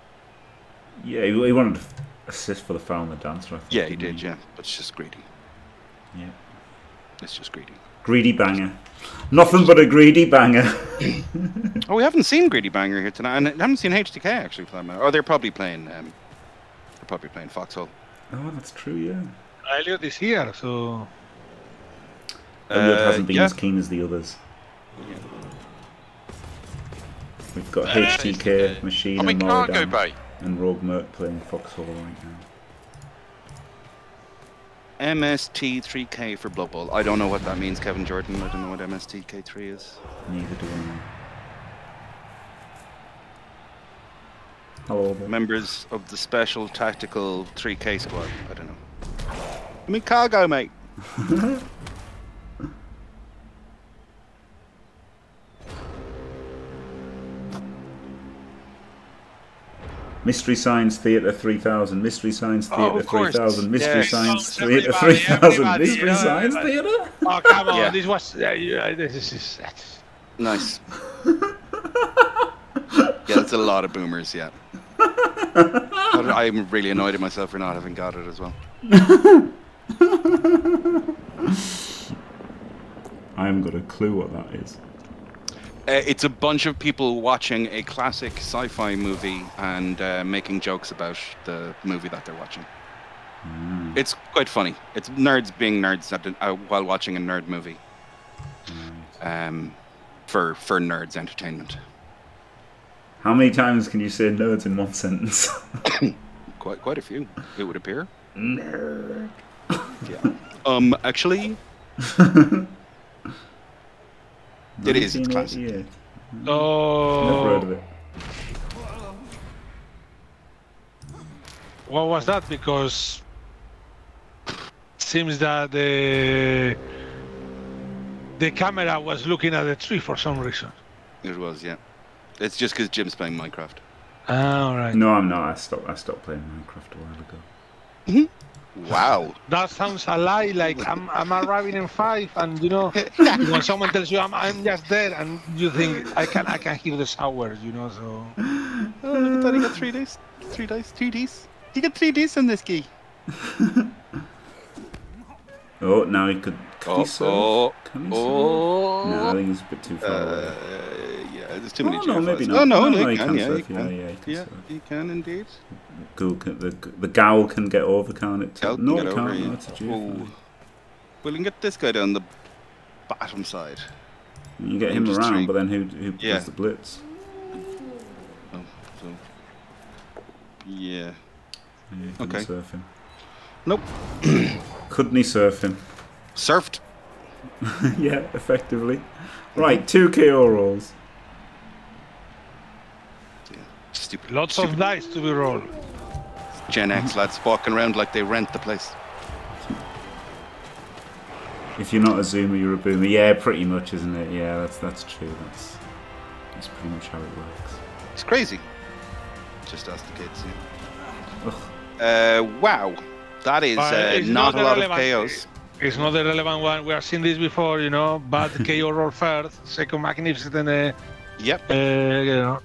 Yeah, he, he wanted to assist for the foul on the dancer. I think, Yeah, he didn't did. Yeah, but it's just greedy. Yeah. It's just greedy. Greedy banger. Nothing but a greedy banger. Oh, we haven't seen Greedy Banger here tonight, and I haven't seen HTK actually for that matter. Oh, they're probably playing. Um, they're probably playing Foxhole. oh, that's true. Yeah. Elliot is here, so Elliot Uh, hasn't been yeah. as keen as the others. We've got Yeah, HTK, Machine, I mean, and Cargo Moradam, Bay. And Rogue Merc playing Foxhole right now. MST3K for Blood Bowl. I don't know what that means, Kevin Jordan. I don't know what MSTK3 is. Neither do I. Hello there. Members of the Special Tactical 3K Squad. I don't know. I mean, cargo, mate. Mystery Science Theatre 3000, Mystery Science Oh, Theatre of course. 3000, Mystery Yes. Science Oh, Theatre 3000, everybody, Mystery yeah, Science yeah. Theatre? Oh come on! Yeah. This was yeah, yeah, uh, this is. This Nice. yeah, that's a lot of boomers, yeah. But I'm really annoyed at myself for not having got it as well. I haven't got a clue what that is. Uh, it's a bunch of people watching a classic sci-fi movie and uh, making jokes about the movie that they're watching. It's quite funny. It's nerds being nerds at uh, while watching a nerd movie. Um, for for nerds entertainment. How many times can you say nerds in one sentence? Quite quite a few, it would appear. Yeah. Um. Actually, it is. It's classic. 1988. Never Oh, heard of it. what was that? Because seems that the the camera was looking at the tree for some reason. It was. Yeah. It's just because Jim's playing Minecraft. Ah, all right. No, I'm not. I stopped. I stopped playing Minecraft a while ago. Wow. That sounds a lie. Like I'm, I'm arriving in five, and you know, when someone tells you I'm, I'm just there, and you think I can, I can hear the showers, you know. So Oh, look at that! He got three dice. Three dice. Three dice. He got three dice in this key. Oh, now he could. Can Oh, he surf? oh, Can he oh. No, I think he's a bit too far Uh, away. yeah, there's too many Oh, no, maybe not. Oh, no, No, no, no, he he can, can yeah, he surf, yeah, can. yeah, he can Yeah, surf. he can indeed. Ghoul can, the the Gowl can get over, can't it? Gal no, get it can't. No, it's a GFI. Oh. We can get this guy down the bottom side. You get him around, three. but then who who Yeah. does the blitz? Oh, so. Yeah. Yeah, Okay. surf him. Nope. Couldn't he surf him? Surfed. yeah, effectively. Right, two KO rolls. Stupid. lots stupid of dice to be rolled. Gen X lads walking around like they rent the place. If you're not a zoomer, you're a boomer. Yeah, pretty much, isn't it? Yeah, that's that's true. That's that's pretty much how it works. It's crazy. Just ask the kids. Yeah. Uh, wow. That is But uh, it's not a not lot of relevant. KOs. It's not the relevant one. We have seen this before, you know. Bad KO roll first, second magnificent, uh, Yep. uh, you know.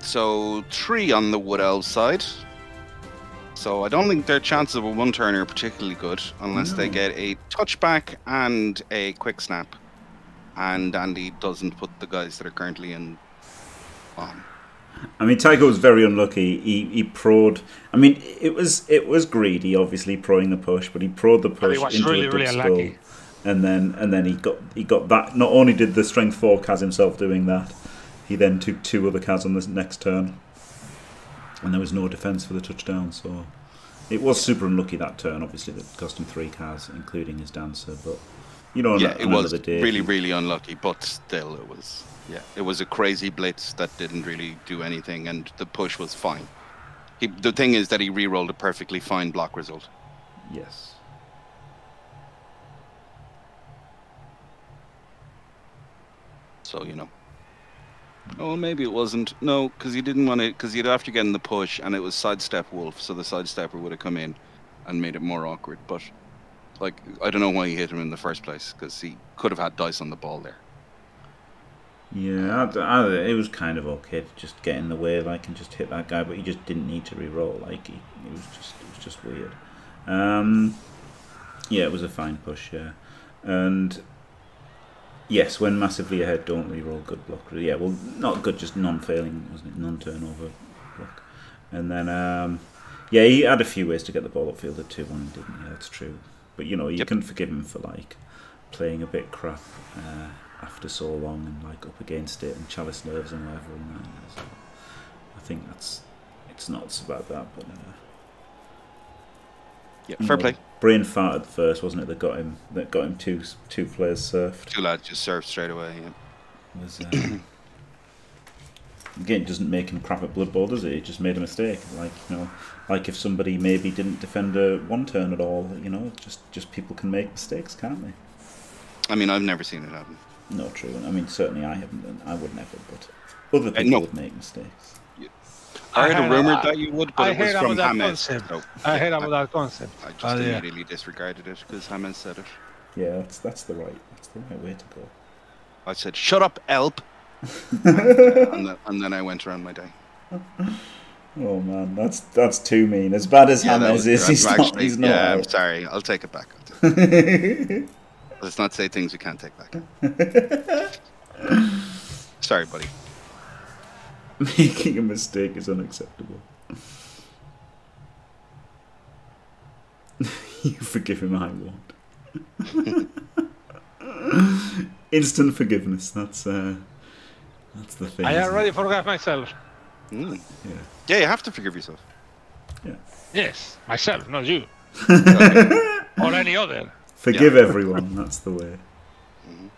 So three on the Wood Elves side. So I don't think their chances of a one turner are particularly good unless they get a touchback and a quick snap. And Andy doesn't put the guys that are currently in on. I mean, Tycho was very unlucky. He he proed. I mean, it was it was greedy, obviously proing the push, but he proed the push he into really, a really skull, and then and then he got he got that. Not only did the strength four cas himself doing that, he then took two other cas on the next turn, and there was no defense for the touchdown. So it was super unlucky that turn. Obviously, that cost him three cas, including his dancer. But you know, yeah, it was day, really, really unlucky, but still, it was. Yeah, it was a crazy blitz that didn't really do anything, and the push was fine. He, the thing is that he re-rolled a perfectly fine block result. Yes. So you know. Oh, maybe it wasn't. No, because he didn't want to. Because he'd after getting the push, and it was sidestep wolf, so the sidestepper would have come in and made it more awkward. But like, I don't know why he hit him in the first place, because he could have had dice on the ball there. Yeah, I, I, it was kind of okay to just get in the way, like, and just hit that guy, but he just didn't need to re-roll. Like, he, it was just, it was just weird. Um, yeah, it was a fine push, yeah, and yes, when massively ahead, don't re-roll good block. Yeah, well, not good, just non-failing, wasn't it? Non-turnover block, and then um, yeah, he had a few ways to get the ball upfield at two one, didn't he? Yeah, that's true. But you know, you Yep. can forgive him for like playing a bit crap. Uh, after so long and like up against it and chalice nerves and whatever and that. So I think that's it's nuts about that, but. Uh, Yeah, fair know, play. Brain farted first, wasn't it? That got him. That got him two two players surfed. Two lads just served straight away. Yeah. Was uh, again doesn't make him crap at Blood Bowl, does it? He just made a mistake. Like you know, like if somebody maybe didn't defend a one turn at all. You know, just just people can make mistakes, can't they? I mean, I've never seen it happen. No, true. I mean, certainly I haven't. and I would never, but other Uh, people no. would make mistakes. I I heard a rumor about- that you would, but I it was from about Hamed. So I heard about that concept. I just Oh, yeah. immediately disregarded it because Hamed said it. Yeah, that's that's the right that's the right way to go. I said, "Shut up, Elp," and, then, and then I went around my day. Oh man, that's that's too mean. As bad as that Hammers is, that's he's not. He's not. Yeah, I'm sorry. I'll take it back. Let's not say things we can't take back. sorry, buddy. Making a mistake is unacceptable. you forgive him, I won't. Instant forgiveness. That's uh, that's the thing. I already forgot myself. Mm. Yeah. Yeah, you have to forgive yourself. Yes, myself, not you. or any other. Forgive everyone. That's the way.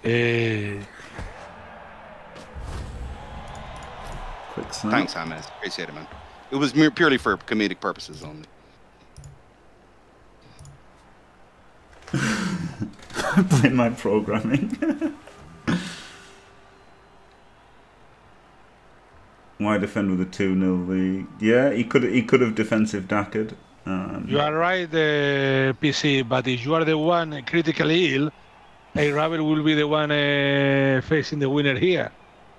Eh, Quick snap. Thanks, Hamed. Appreciate it, man. It was mere, purely for comedic purposes only. I Blame my programming. Why defend with a two 0 lead? Yeah, he could he could have defensive dackered. Um, you are right, uh, PC, but if you are the one critically ill, a Ravel will be the one uh, facing the winner here.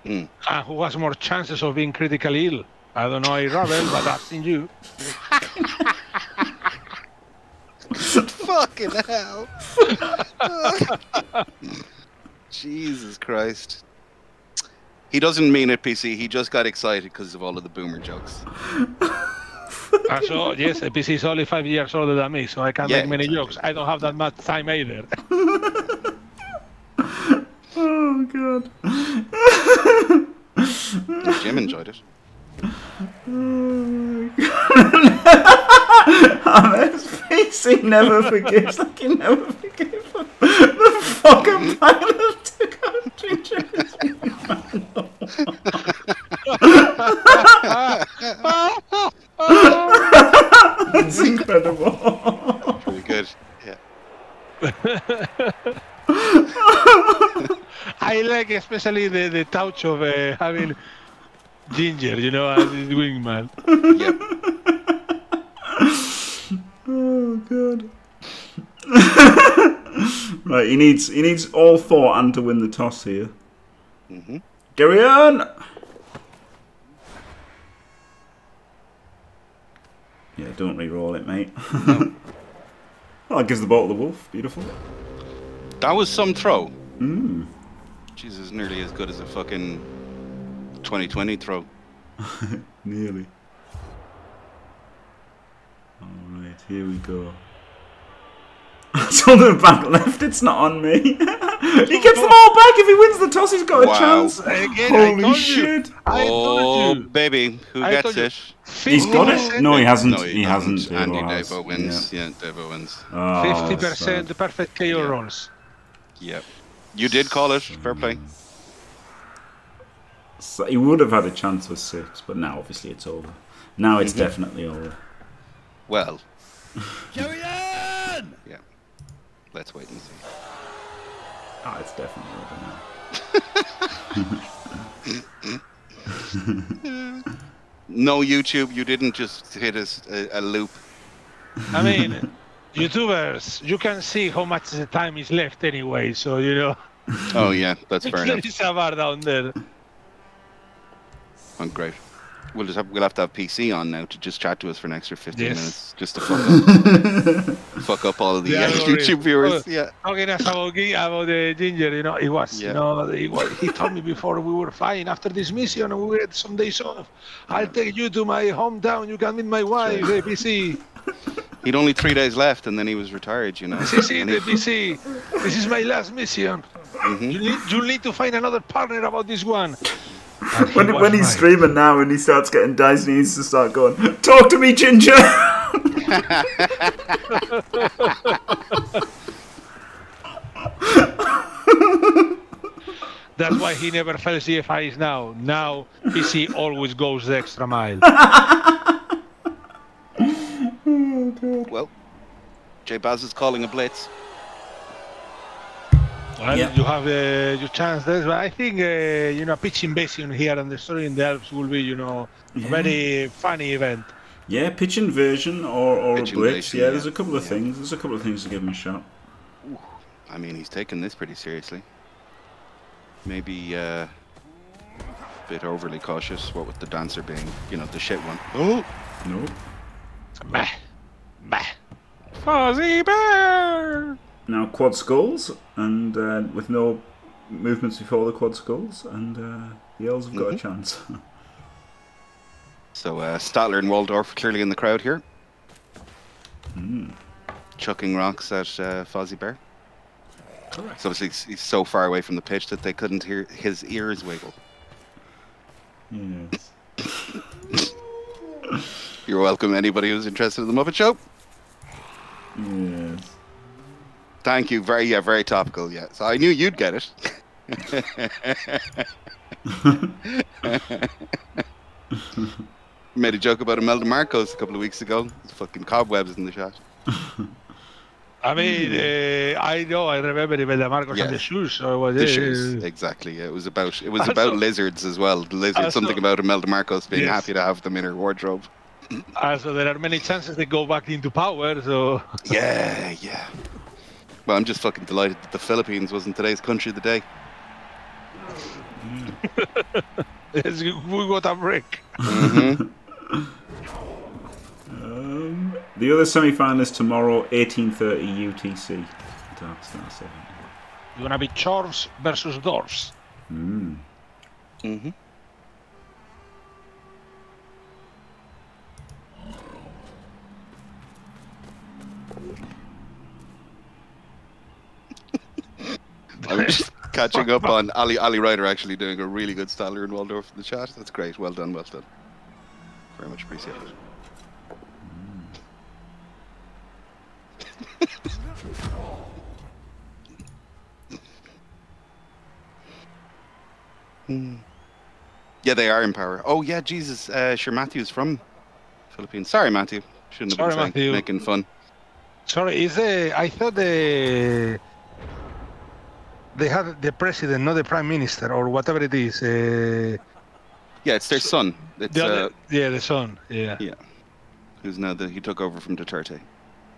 Hmm. And who has more chances of being critically ill? I don't know a Ravel, but I've seen you. Fucking hell. Jesus Christ. He doesn't mean it, PC. He just got excited because of all of the boomer jokes. And so, yes, PC is only five years older than me, so I can't Yeah, make many exactly. jokes. I don't have that much time either. Oh god. Jim enjoyed it. Oh, Hammers face he never forgives. Like he never forgave. The fucking pilot took out Ginger. That's incredible. Pretty good. Yeah. I like especially the, the touch of uh, having Ginger, you know, as his wingman. Yep. Oh god. right, he needs he needs all four and to win the toss here. hmm on. Yeah, don't re-roll it, mate. well, that gives the ball to the wolf. Beautiful. That was some throw. Mm. Jesus, nearly as good as a fucking 2020 throw. Nearly. Alright, here we go. It's on the back left, it's not on me. he gets the ball back if he wins the toss, he's got a chance. Again, I Holy told you. shit. I oh, told you. baby, who I gets it? He's got it? No, he hasn't. No, he, hasn't. doesn't. Andy Davo has. Davo wins. Yeah, Davo wins. Oh, 50% sad. the perfect KO Yeah. rolls. Yep. You did call it. Fair play. So he would have had a chance with six, but now obviously it's over. Now it's Mhm. definitely over. Well. Carry on! Yeah. Let's wait and see. Oh, it's definitely over now. No YouTube, you didn't just hit us a, a loop. I mean, YouTubers, you can see how much the time is left anyway, so you know. Oh yeah, that's fair enough. is a bar down there. Oh, great. We'll just have, we'll have to have PC on now to just chat to us for an extra 15 Yes. minutes, just to fuck up, fuck up all of the Yeah, uh, YouTube viewers. Oh. Yeah. Talking as about, about the ginger, you know, it was, Yeah. you know, he, was, he told me before we were flying after this mission, we had some days off. I'll take you to my hometown. You can meet my wife, the PC. He'd only three days left, and then he was retired. You know. This is the PC. This is my last mission. You need, you need to find another partner about this one. And he When, when he's right. streaming now and he starts getting dice, he needs to start going, Talk to me, Ginger! That's why he never fell GFIs now. Now PC always goes the extra mile. Well, J Baz is calling a blitz. Well, Yeah. you have uh, your chance there, but I think uh, you know pitch invasion here and the story in the Alps will be you know a very funny event. yeah, pitch inversion or, or Pitch a blitz. invasion, yeah, yeah. there's a couple of Yeah. things. There's a couple of things to give him a shot. I mean, he's taking this pretty seriously. Maybe uh, a bit overly cautious. What with the dancer being, you know, the shit one. Oh, No. Bah, bah. Fozzie bear. Now quad skulls, and uh, with no movements before the quad skulls, and uh, the elves have got a Mhm. chance. so uh, Statler and Waldorf clearly in the crowd here, mm. chucking rocks at uh, Fozzie Bear. So obviously he's, he's so far away from the pitch that they couldn't hear his ears wiggle. Yes. You're welcome, anybody who's interested in the Muppet Show. Yes. Thank you. Very, yeah, very topical. Yeah. So I knew you'd get it. Made a joke about Imelda Marcos a couple of weeks ago. There's fucking cobwebs in the shot. I mean, uh, I know, I remember Imelda Marcos Yeah. and the shoes. Or what The it shoes, is. exactly. It was about it was Also- about lizards as well. Lizards, Also- something about Imelda Marcos being Yes. happy to have them in her wardrobe. Uh, so there are many chances they go back into power. So Yeah, yeah. Well, I'm just fucking delighted that the Philippines wasn't today's country of the day. yes, we got a break. hmm Um, the other semi-final is tomorrow, 18:30 UTC. Dark Star Seven. It's gonna be Chorfs versus Dwarfs. Mm. hmm I'm just catching up on Ali Ali Ryder actually doing a really good Statler and Waldorf in the chat. That's great. Well done, well done. Very much appreciated. Hmm. Yeah, they are in power. Oh yeah, Jesus. Uh, sure, Matthew's from Philippines. Sorry, Matthew. Shouldn't have Sorry, been saying, Matthew. making fun. Sorry, is the I thought the they have the president, not the prime minister or whatever it is. Uh, Yeah, it's their son. It's the uh, yeah, the son. Yeah. Yeah. who's now that he took over from Duterte.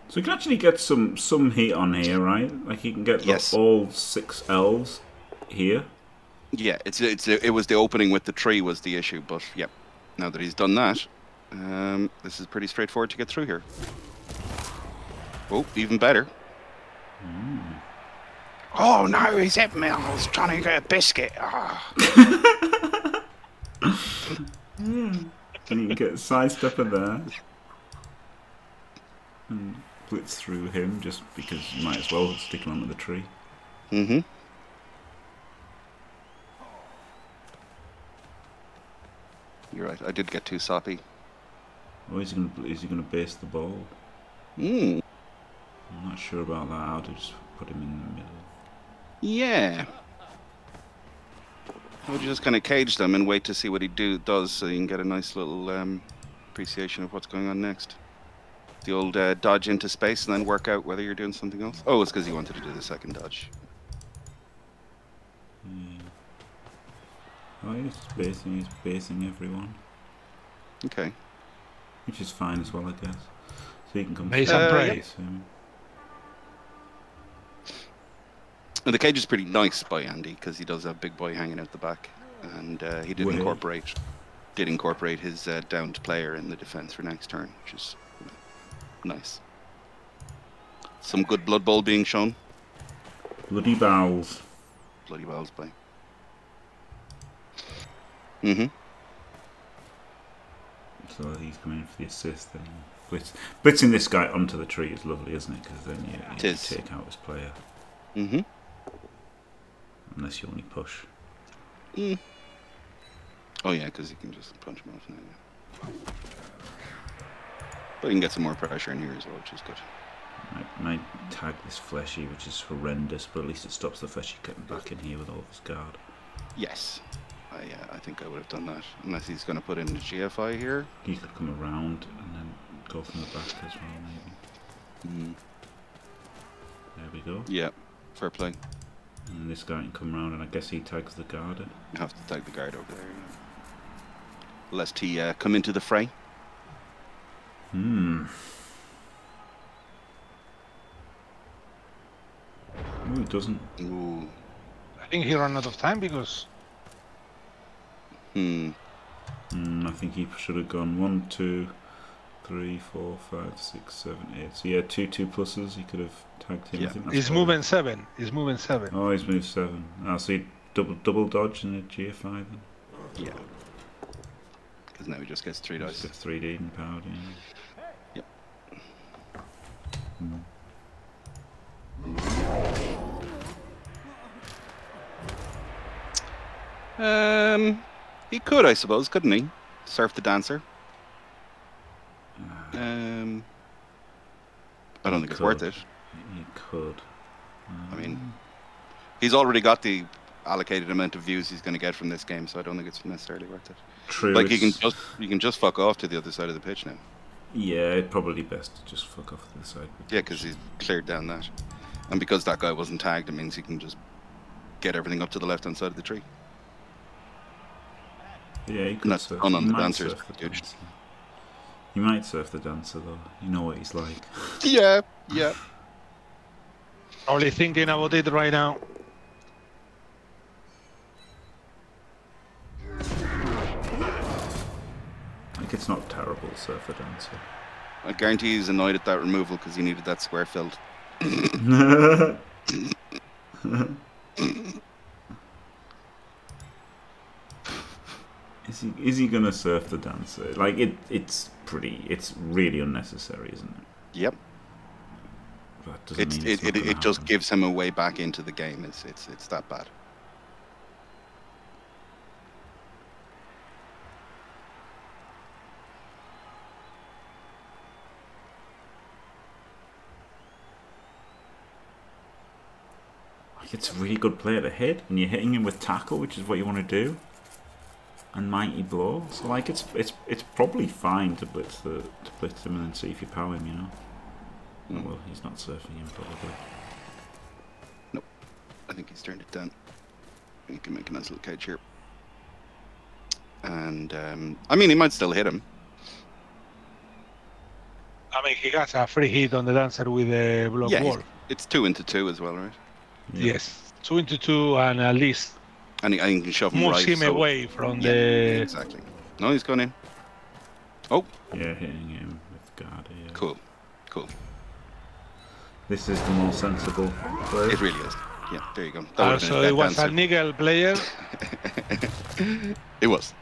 So you can actually get some some heat on here, right? Like you can get the- Yes. all six elves here. Yeah, it's it's it was the opening with the tree was the issue, but yeah, now that he's done that, um, this is pretty straightforward to get through here. Oh, even better. Oh no, he's hit me. I was trying to get a biscuit. Ah. And you can get sidestepper there. And blitz through him just because you might as well stick him onto the tree. Mm-hmm. You're right. I did get too soppy. Oh, is he gonna is he gonna base the ball? Mm. I'm not sure about that. I'll just put him in the middle. Yeah. I would just kind of cage them and wait to see what he do does, so you can get a nice little um, appreciation of what's going on next. The old uh, dodge into space and then work out whether you're doing something else. Oh, it's because you wanted to do the second dodge. Yeah. Oh, he's basing. He's basing everyone, Okay. which is fine as well, I guess. So he can come. Base through and and pray. base And the cage is pretty nice by Andy because he does have big boy hanging out the back, and uh, he did incorporate did incorporate his uh, downed player in the defense for next turn, which is nice. Some good blood bowl being shown. Bloody bowels. Bloody wells by. Mm-hmm. So he's coming in for the assist. Then blitz. blitzing this guy onto the tree is lovely, isn't it? Because then you, you take out his player. Mm-hmm. Unless you only push. Mm. Oh yeah, because you can just punch him off now. But you can get some more pressure in here as well, which is good. Might, might tag this fleshy, which is horrendous, but at least it stops the fleshy getting back in here with all of his guard. Yes. I, uh, I think I would have done that. Unless he's going to put in the GFI here. He could come around and then go from the back as well, maybe. Mm. There we go. Yeah, fair play. And this guy can come around, and I guess he tags the guard. in. You have to tag the guard over there. Lest he uh, come into the fray. Hmm. No, he doesn't. Ooh. I think he ran out of time because Hmm. Hmm, I think he should have gone one, two, three, four, five, six, seven, eight. So yeah, two two pluses. He could have tagged him. I Yeah. think he's probably- moving seven. He's moving seven. Oh, he's moved seven. Ah, so he double double dodge in the GFI then. Yeah. Because now he just gets three Just dice. get three D and powered. Yeah. Yep. Hmm. Um, he could, I suppose, couldn't he? Surf the dancer. Um, I don't think it's worth it. He could. I mean, Um, He's already got the allocated amount of views he's going to get from this game, so I don't think it's necessarily worth it. true. Like you can just you can just fuck off to the other side of the pitch now. Yeah, it'd probably best to just fuck off to the side. Yeah, because he's cleared down that, and because that guy wasn't tagged, it means he can just get everything up to the left hand side of the tree. Yeah, he could that's surf. on he the dancers, surf the huge. dancer. He might surf the dancer though. You know what he's like. Yeah, yeah. Only thinking about it right now. Like it's not terrible surfer dancer. I guarantee he's annoyed at that removal because he needed that square filled. Is he is he gonna surf the dancer? Like it it's pretty it's really unnecessary, isn't it? Yep. That doesn't It's mean it, not it, it just gives him a way back into the game. It's it's it's that bad. It's a really good play to hit, and you're hitting him with tackle, which is what you want to do. And mighty blow. So like it's it's it's probably fine to blitz the to blitz him and then see if you power him, you know. Oh, Mm. well, he's not surfing him probably. Nope. I think he's turned it down. You can make a nice little couch here. And um, I mean, he might still hit him. I mean, he has a free hit on the dancer with the block Yeah, wall. It's two into two as well, right? Yeah. Yes, two into two, and at least And he, and he can shove him moves right. him so- away from Yeah, the. exactly. No, he's gone in. Oh, Yeah, hitting him with guard. Yeah. cool, cool. This is the more sensible play. It really is. Yeah, there you go. That would've been Also, it dead was a dancer. niggle player. It was.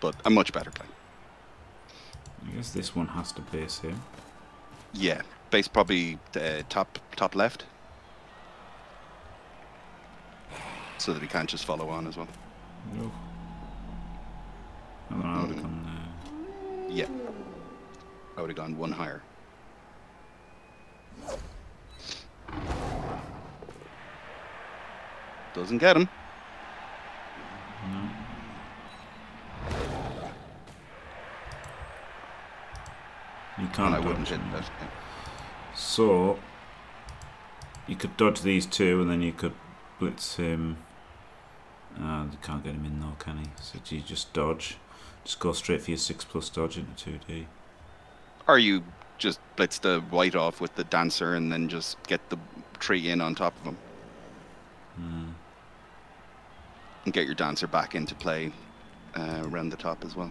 But a much better play. I guess this one has to base him. Yeah, base probably uh, top top left, so that he can't just follow on as well. No. I don't know how to come there. Yeah, I would have gone one higher. Doesn't get him. No. You can't I wouldn't hit him. that. So you could dodge these two, and then you could blitz him. Uh, you can't get him in though, can he? So do you just dodge? Just go straight for your six plus dodge into two D. Or you just blitz the white off with the dancer and then just get the tree in on top of him Hmm. and get your dancer back into play uh, around the top as well.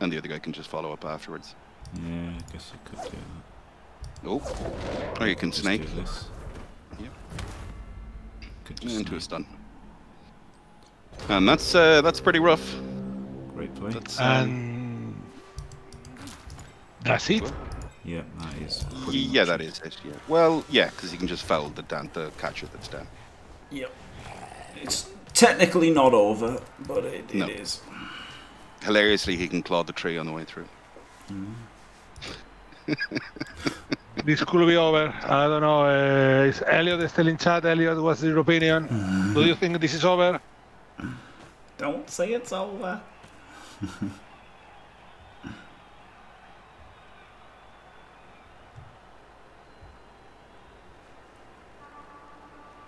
And the other guy can just follow up afterwards. Yeah, I guess you could do that. Oh, or you can Just snake. Yep. Could just into a stun. And that's uh, that's pretty rough. Great play. That's, um, And that's it. Yeah, that is. Pretty Yeah, that is it. Yeah. Well, yeah, because you can just foul the dan- the catcher that's down. Yep. It's technically not over, but it, it No. is. Hilariously, he can claw the tree on the way through. This could be over. I don't know. Uh, is Elliot still in chat? Elliot, what's your opinion? Do you think this is over? Don't say it's over.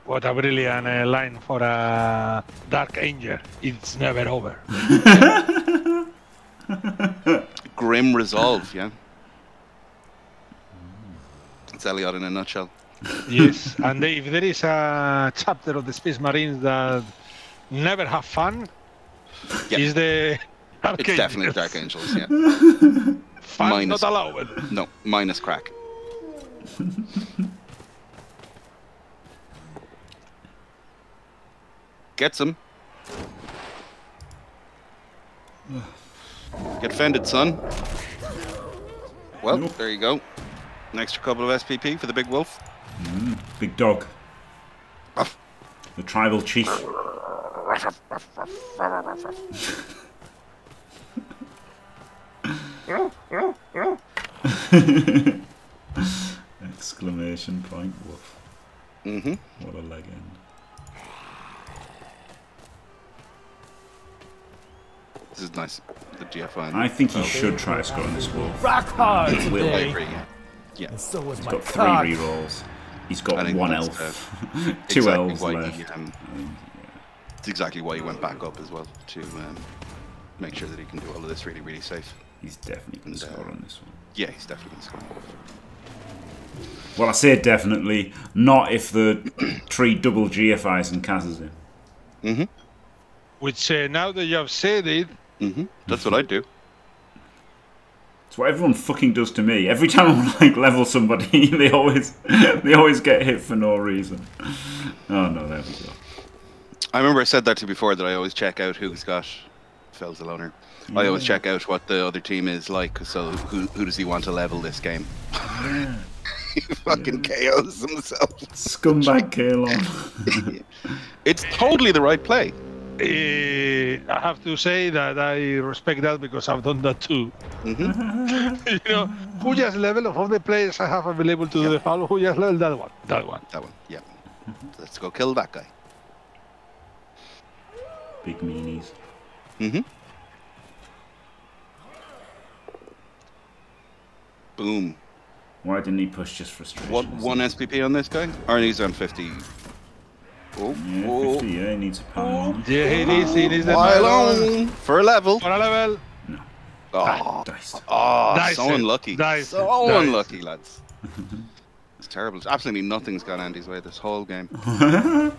What a brilliant uh, line for a Dark Angel. It's never over. Grim resolve, yeah. It's Elliot in a nutshell. yes, and if there is a chapter of the Space Marines that never have fun, Yeah. is the Dark It's definitely Dark Angels, yeah. Fun Minus- not allowed. No, minus crack. Gets him. Get fended, son. Well, Nope. there you go. An extra couple of SPP for the big wolf. Mm, big dog. Ruff. The tribal chief. Exclamation point. Woof. Mm-hmm. What a leg end. This is nice. The GFI. I think he the- should try to score on this wolf. Rock hard He will. I agree, yeah. Yeah. And so was He's my got cock. three rerolls. He's got one elf. Two exactly elves left. He, um, I think, it's exactly why he went back up as well to um, make sure that he can do all of this really, really safe. He's definitely going And, to uh, score on this one. Yeah, he's definitely going to score. Well, I say definitely. Not if the tree double GFIs and casses him. Mm-hmm. Which uh, now that you have said it, Mm-hmm. That's what I do. It's what everyone fucking does to me. Every time I like level somebody, they always they always get hit for no reason. Oh no, there we go. I remember I said that to you before that I always check out who's got Fells the Loner. I always check out what the other team is like, so who, who does he want to level this game? he fucking KOs himself. Scumbag Caolan. It's totally the right play. uh, I have to say that I respect that because I've done that too. Mm-hmm. you know, who just level of all the players I have available to do the foul, who just level that one, that one. That one, yeah. Let's go kill that guy. Big meanies. Mm-hmm. Boom. Why didn't he push just frustration? What isn't one it? SPP on this guy? Arnie's on 50. Oh, Yeah, oh. 50, yeah, he needs a pile. Oh. Yeah, he needs, the While level. on for a level. For a level. Oh, Diced. Ah, oh Dice so it. unlucky. Dice so it. Dice unlucky, lads. It's terrible. Absolutely nothing's gone Andy's way this whole game.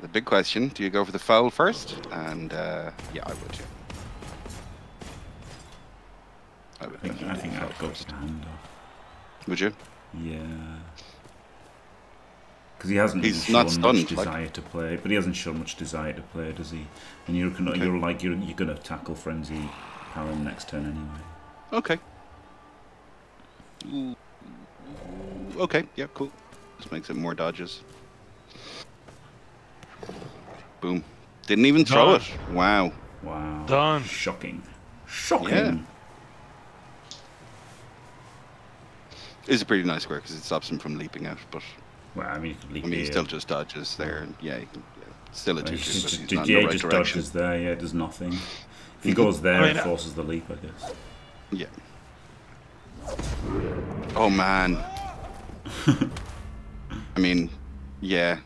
The big question: Do you go for the foul first? And uh, yeah, I would. I would I think, I think I'd go for the hand off. Would you? Yeah. Because he hasn't He's really not shown much stunned, like- desire to play, but he hasn't shown much desire to play, does he? And you're gonna, Okay. you're like you're, you're gonna tackle frenzy power next turn anyway. Okay. Ooh. Okay, yeah, cool. This makes it more dodges. Boom. Didn't even throw Done. it. Wow. Wow. Done. Shocking. Shocking. Yeah. It's a pretty nice square because it stops him from leaping out, but Well, I mean, you leap I mean, he still just dodges there, and yeah, he can, yeah. still a two he two, just, just, he's yeah, he right just direction. dodges there. Yeah, it does nothing. If he mm-hmm. goes there, I mean, it forces the leap, I guess. Yeah. Oh man. I mean, yeah.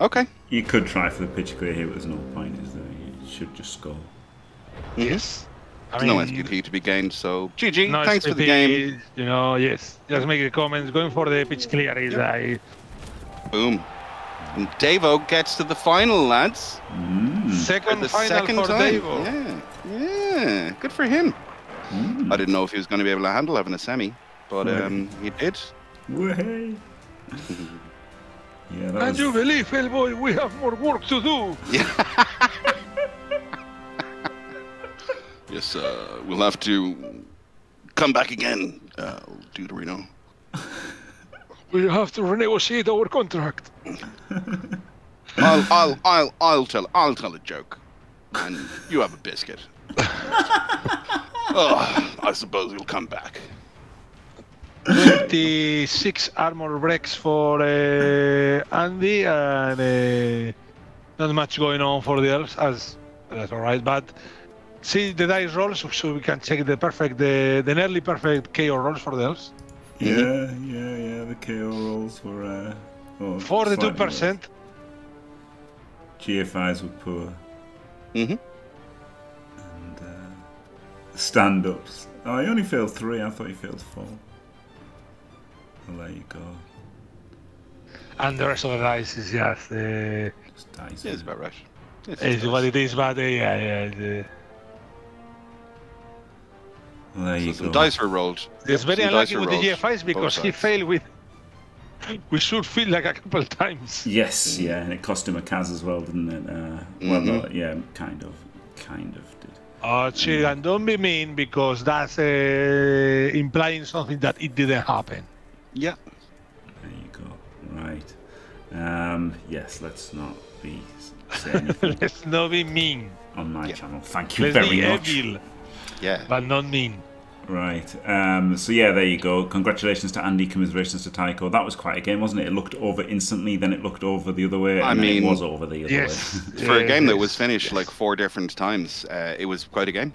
Okay. You could try for the pitch clear here, but there's no point, is there? You should just score. Yes. I There's no mean, SPP to be gained, so GG. no Thanks for the game. You know, yes. Just make the comments. Going for the pitch clear is I Boom. And Davo gets to the final, lads. Mm. Second the final second for time. Davo. Yeah. Yeah. Good for him. Mm. I didn't know if he was going to be able to handle having a semi, but Yeah. um, he did. Way. Yeah, that Can was, you believe, Hellboy? We have more work to do. Yes, uh, we'll have to come back again, uh, Deuterino. We have to renegotiate our contract. I'll, I'll, I'll, I'll tell, I'll tell a joke, and you have a biscuit. oh, I suppose you'll come back. 26 armor breaks for uh, Andy, and uh, not much going on for the elves. As that's all right, but see the dice rolls so we can check the perfect, the, the nearly perfect KO rolls for the elves. yeah, yeah, yeah. The KO rolls were uh, oh, Forty-two slightly percent. GFIs were poor, Mm-hmm. and uh, stand-ups. Oh, he only failed three. I thought he failed four. Well, there you go. And the rest of the dice is just uh, Just dice. Yeah, it's about right. It's is about what it is, but uh, yeah, yeah. The, Well, there you So some go. dice were rolled. it's very Some unlucky were with the rolled, GFIs because he failed with. We should feel like a couple times. Yes, yeah, and it cost him a cas as well, didn't it? Uh, Well, Mhm. no, yeah, kind of, kind of did. Oh, chill, and don't be mean because that's uh, implying something that it didn't happen. Yeah. There you go. Right. Um, yes, let's not be saying anything Let's not be mean. on my Yeah. channel. Thank you Let's very be much. evil, Yeah. but not mean. Right. Um, so yeah, there you go. Congratulations to Andy. Commiserations to Tycho. That was quite a game, wasn't it? It looked over instantly, then it looked over the other way, and I mean, it was over the other Yes. way. For a game that was finished yes. like four different times, uh, it was quite a game.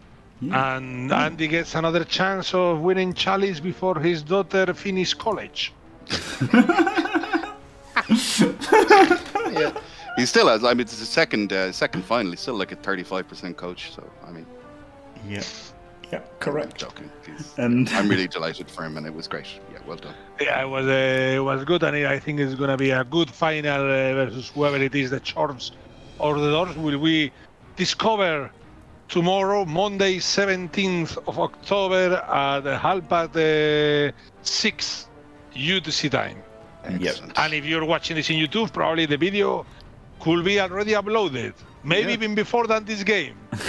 And Andy gets another chance of winning Chalice before his daughter finishes college. yeah. He still has. I mean, it's a second uh, second final. He's still like a 35% coach. So I mean, yeah. Yeah. Correct. joking. He's, And I'm really delighted for him, and it was great. Yeah, well done. Yeah, it was uh, it was good, and I think it's gonna be a good final uh, versus whoever it is, the Chorfs or the Doors. Will we discover tomorrow, Monday, 17th of October, at half past uh, six UTC time. Excellent. And if you're watching this in YouTube, probably the video could be already uploaded. Maybe Yeah. even before than this game.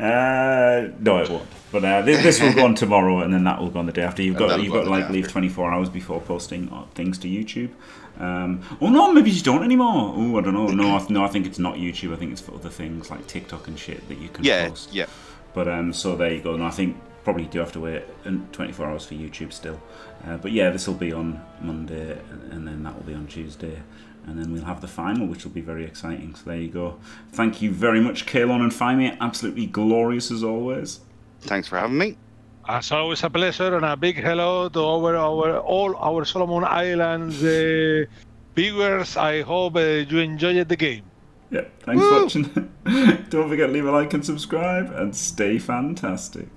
Uh, no, it won't. But uh, this, this will go on tomorrow, and then that will go on the day after. You've got you've go got on like day leave 24 hours before posting uh, things to YouTube. Um, oh no, maybe you don't anymore. Oh, I don't know. No, I, no, I think it's not YouTube. I think it's for other things like TikTok and shit that you can Yeah, post. yeah. yeah. But um, so there you go. And I think probably do have to wait um, 24 hours for YouTube still. Uh, but yeah, this will be on Monday, and- and then that will be on Tuesday, and then we'll have the final, which will be very exciting. So there you go. Thank you very much, Caolan and Faemir. Absolutely glorious as always. Thanks for having me. As always, a pleasure, and a big hello to our, our all our Solomon Islands uh, viewers. I hope uh, you enjoyed the game. Yeah, thanks Woo! for watching. Don't forget to leave a like and subscribe, and stay fantastic.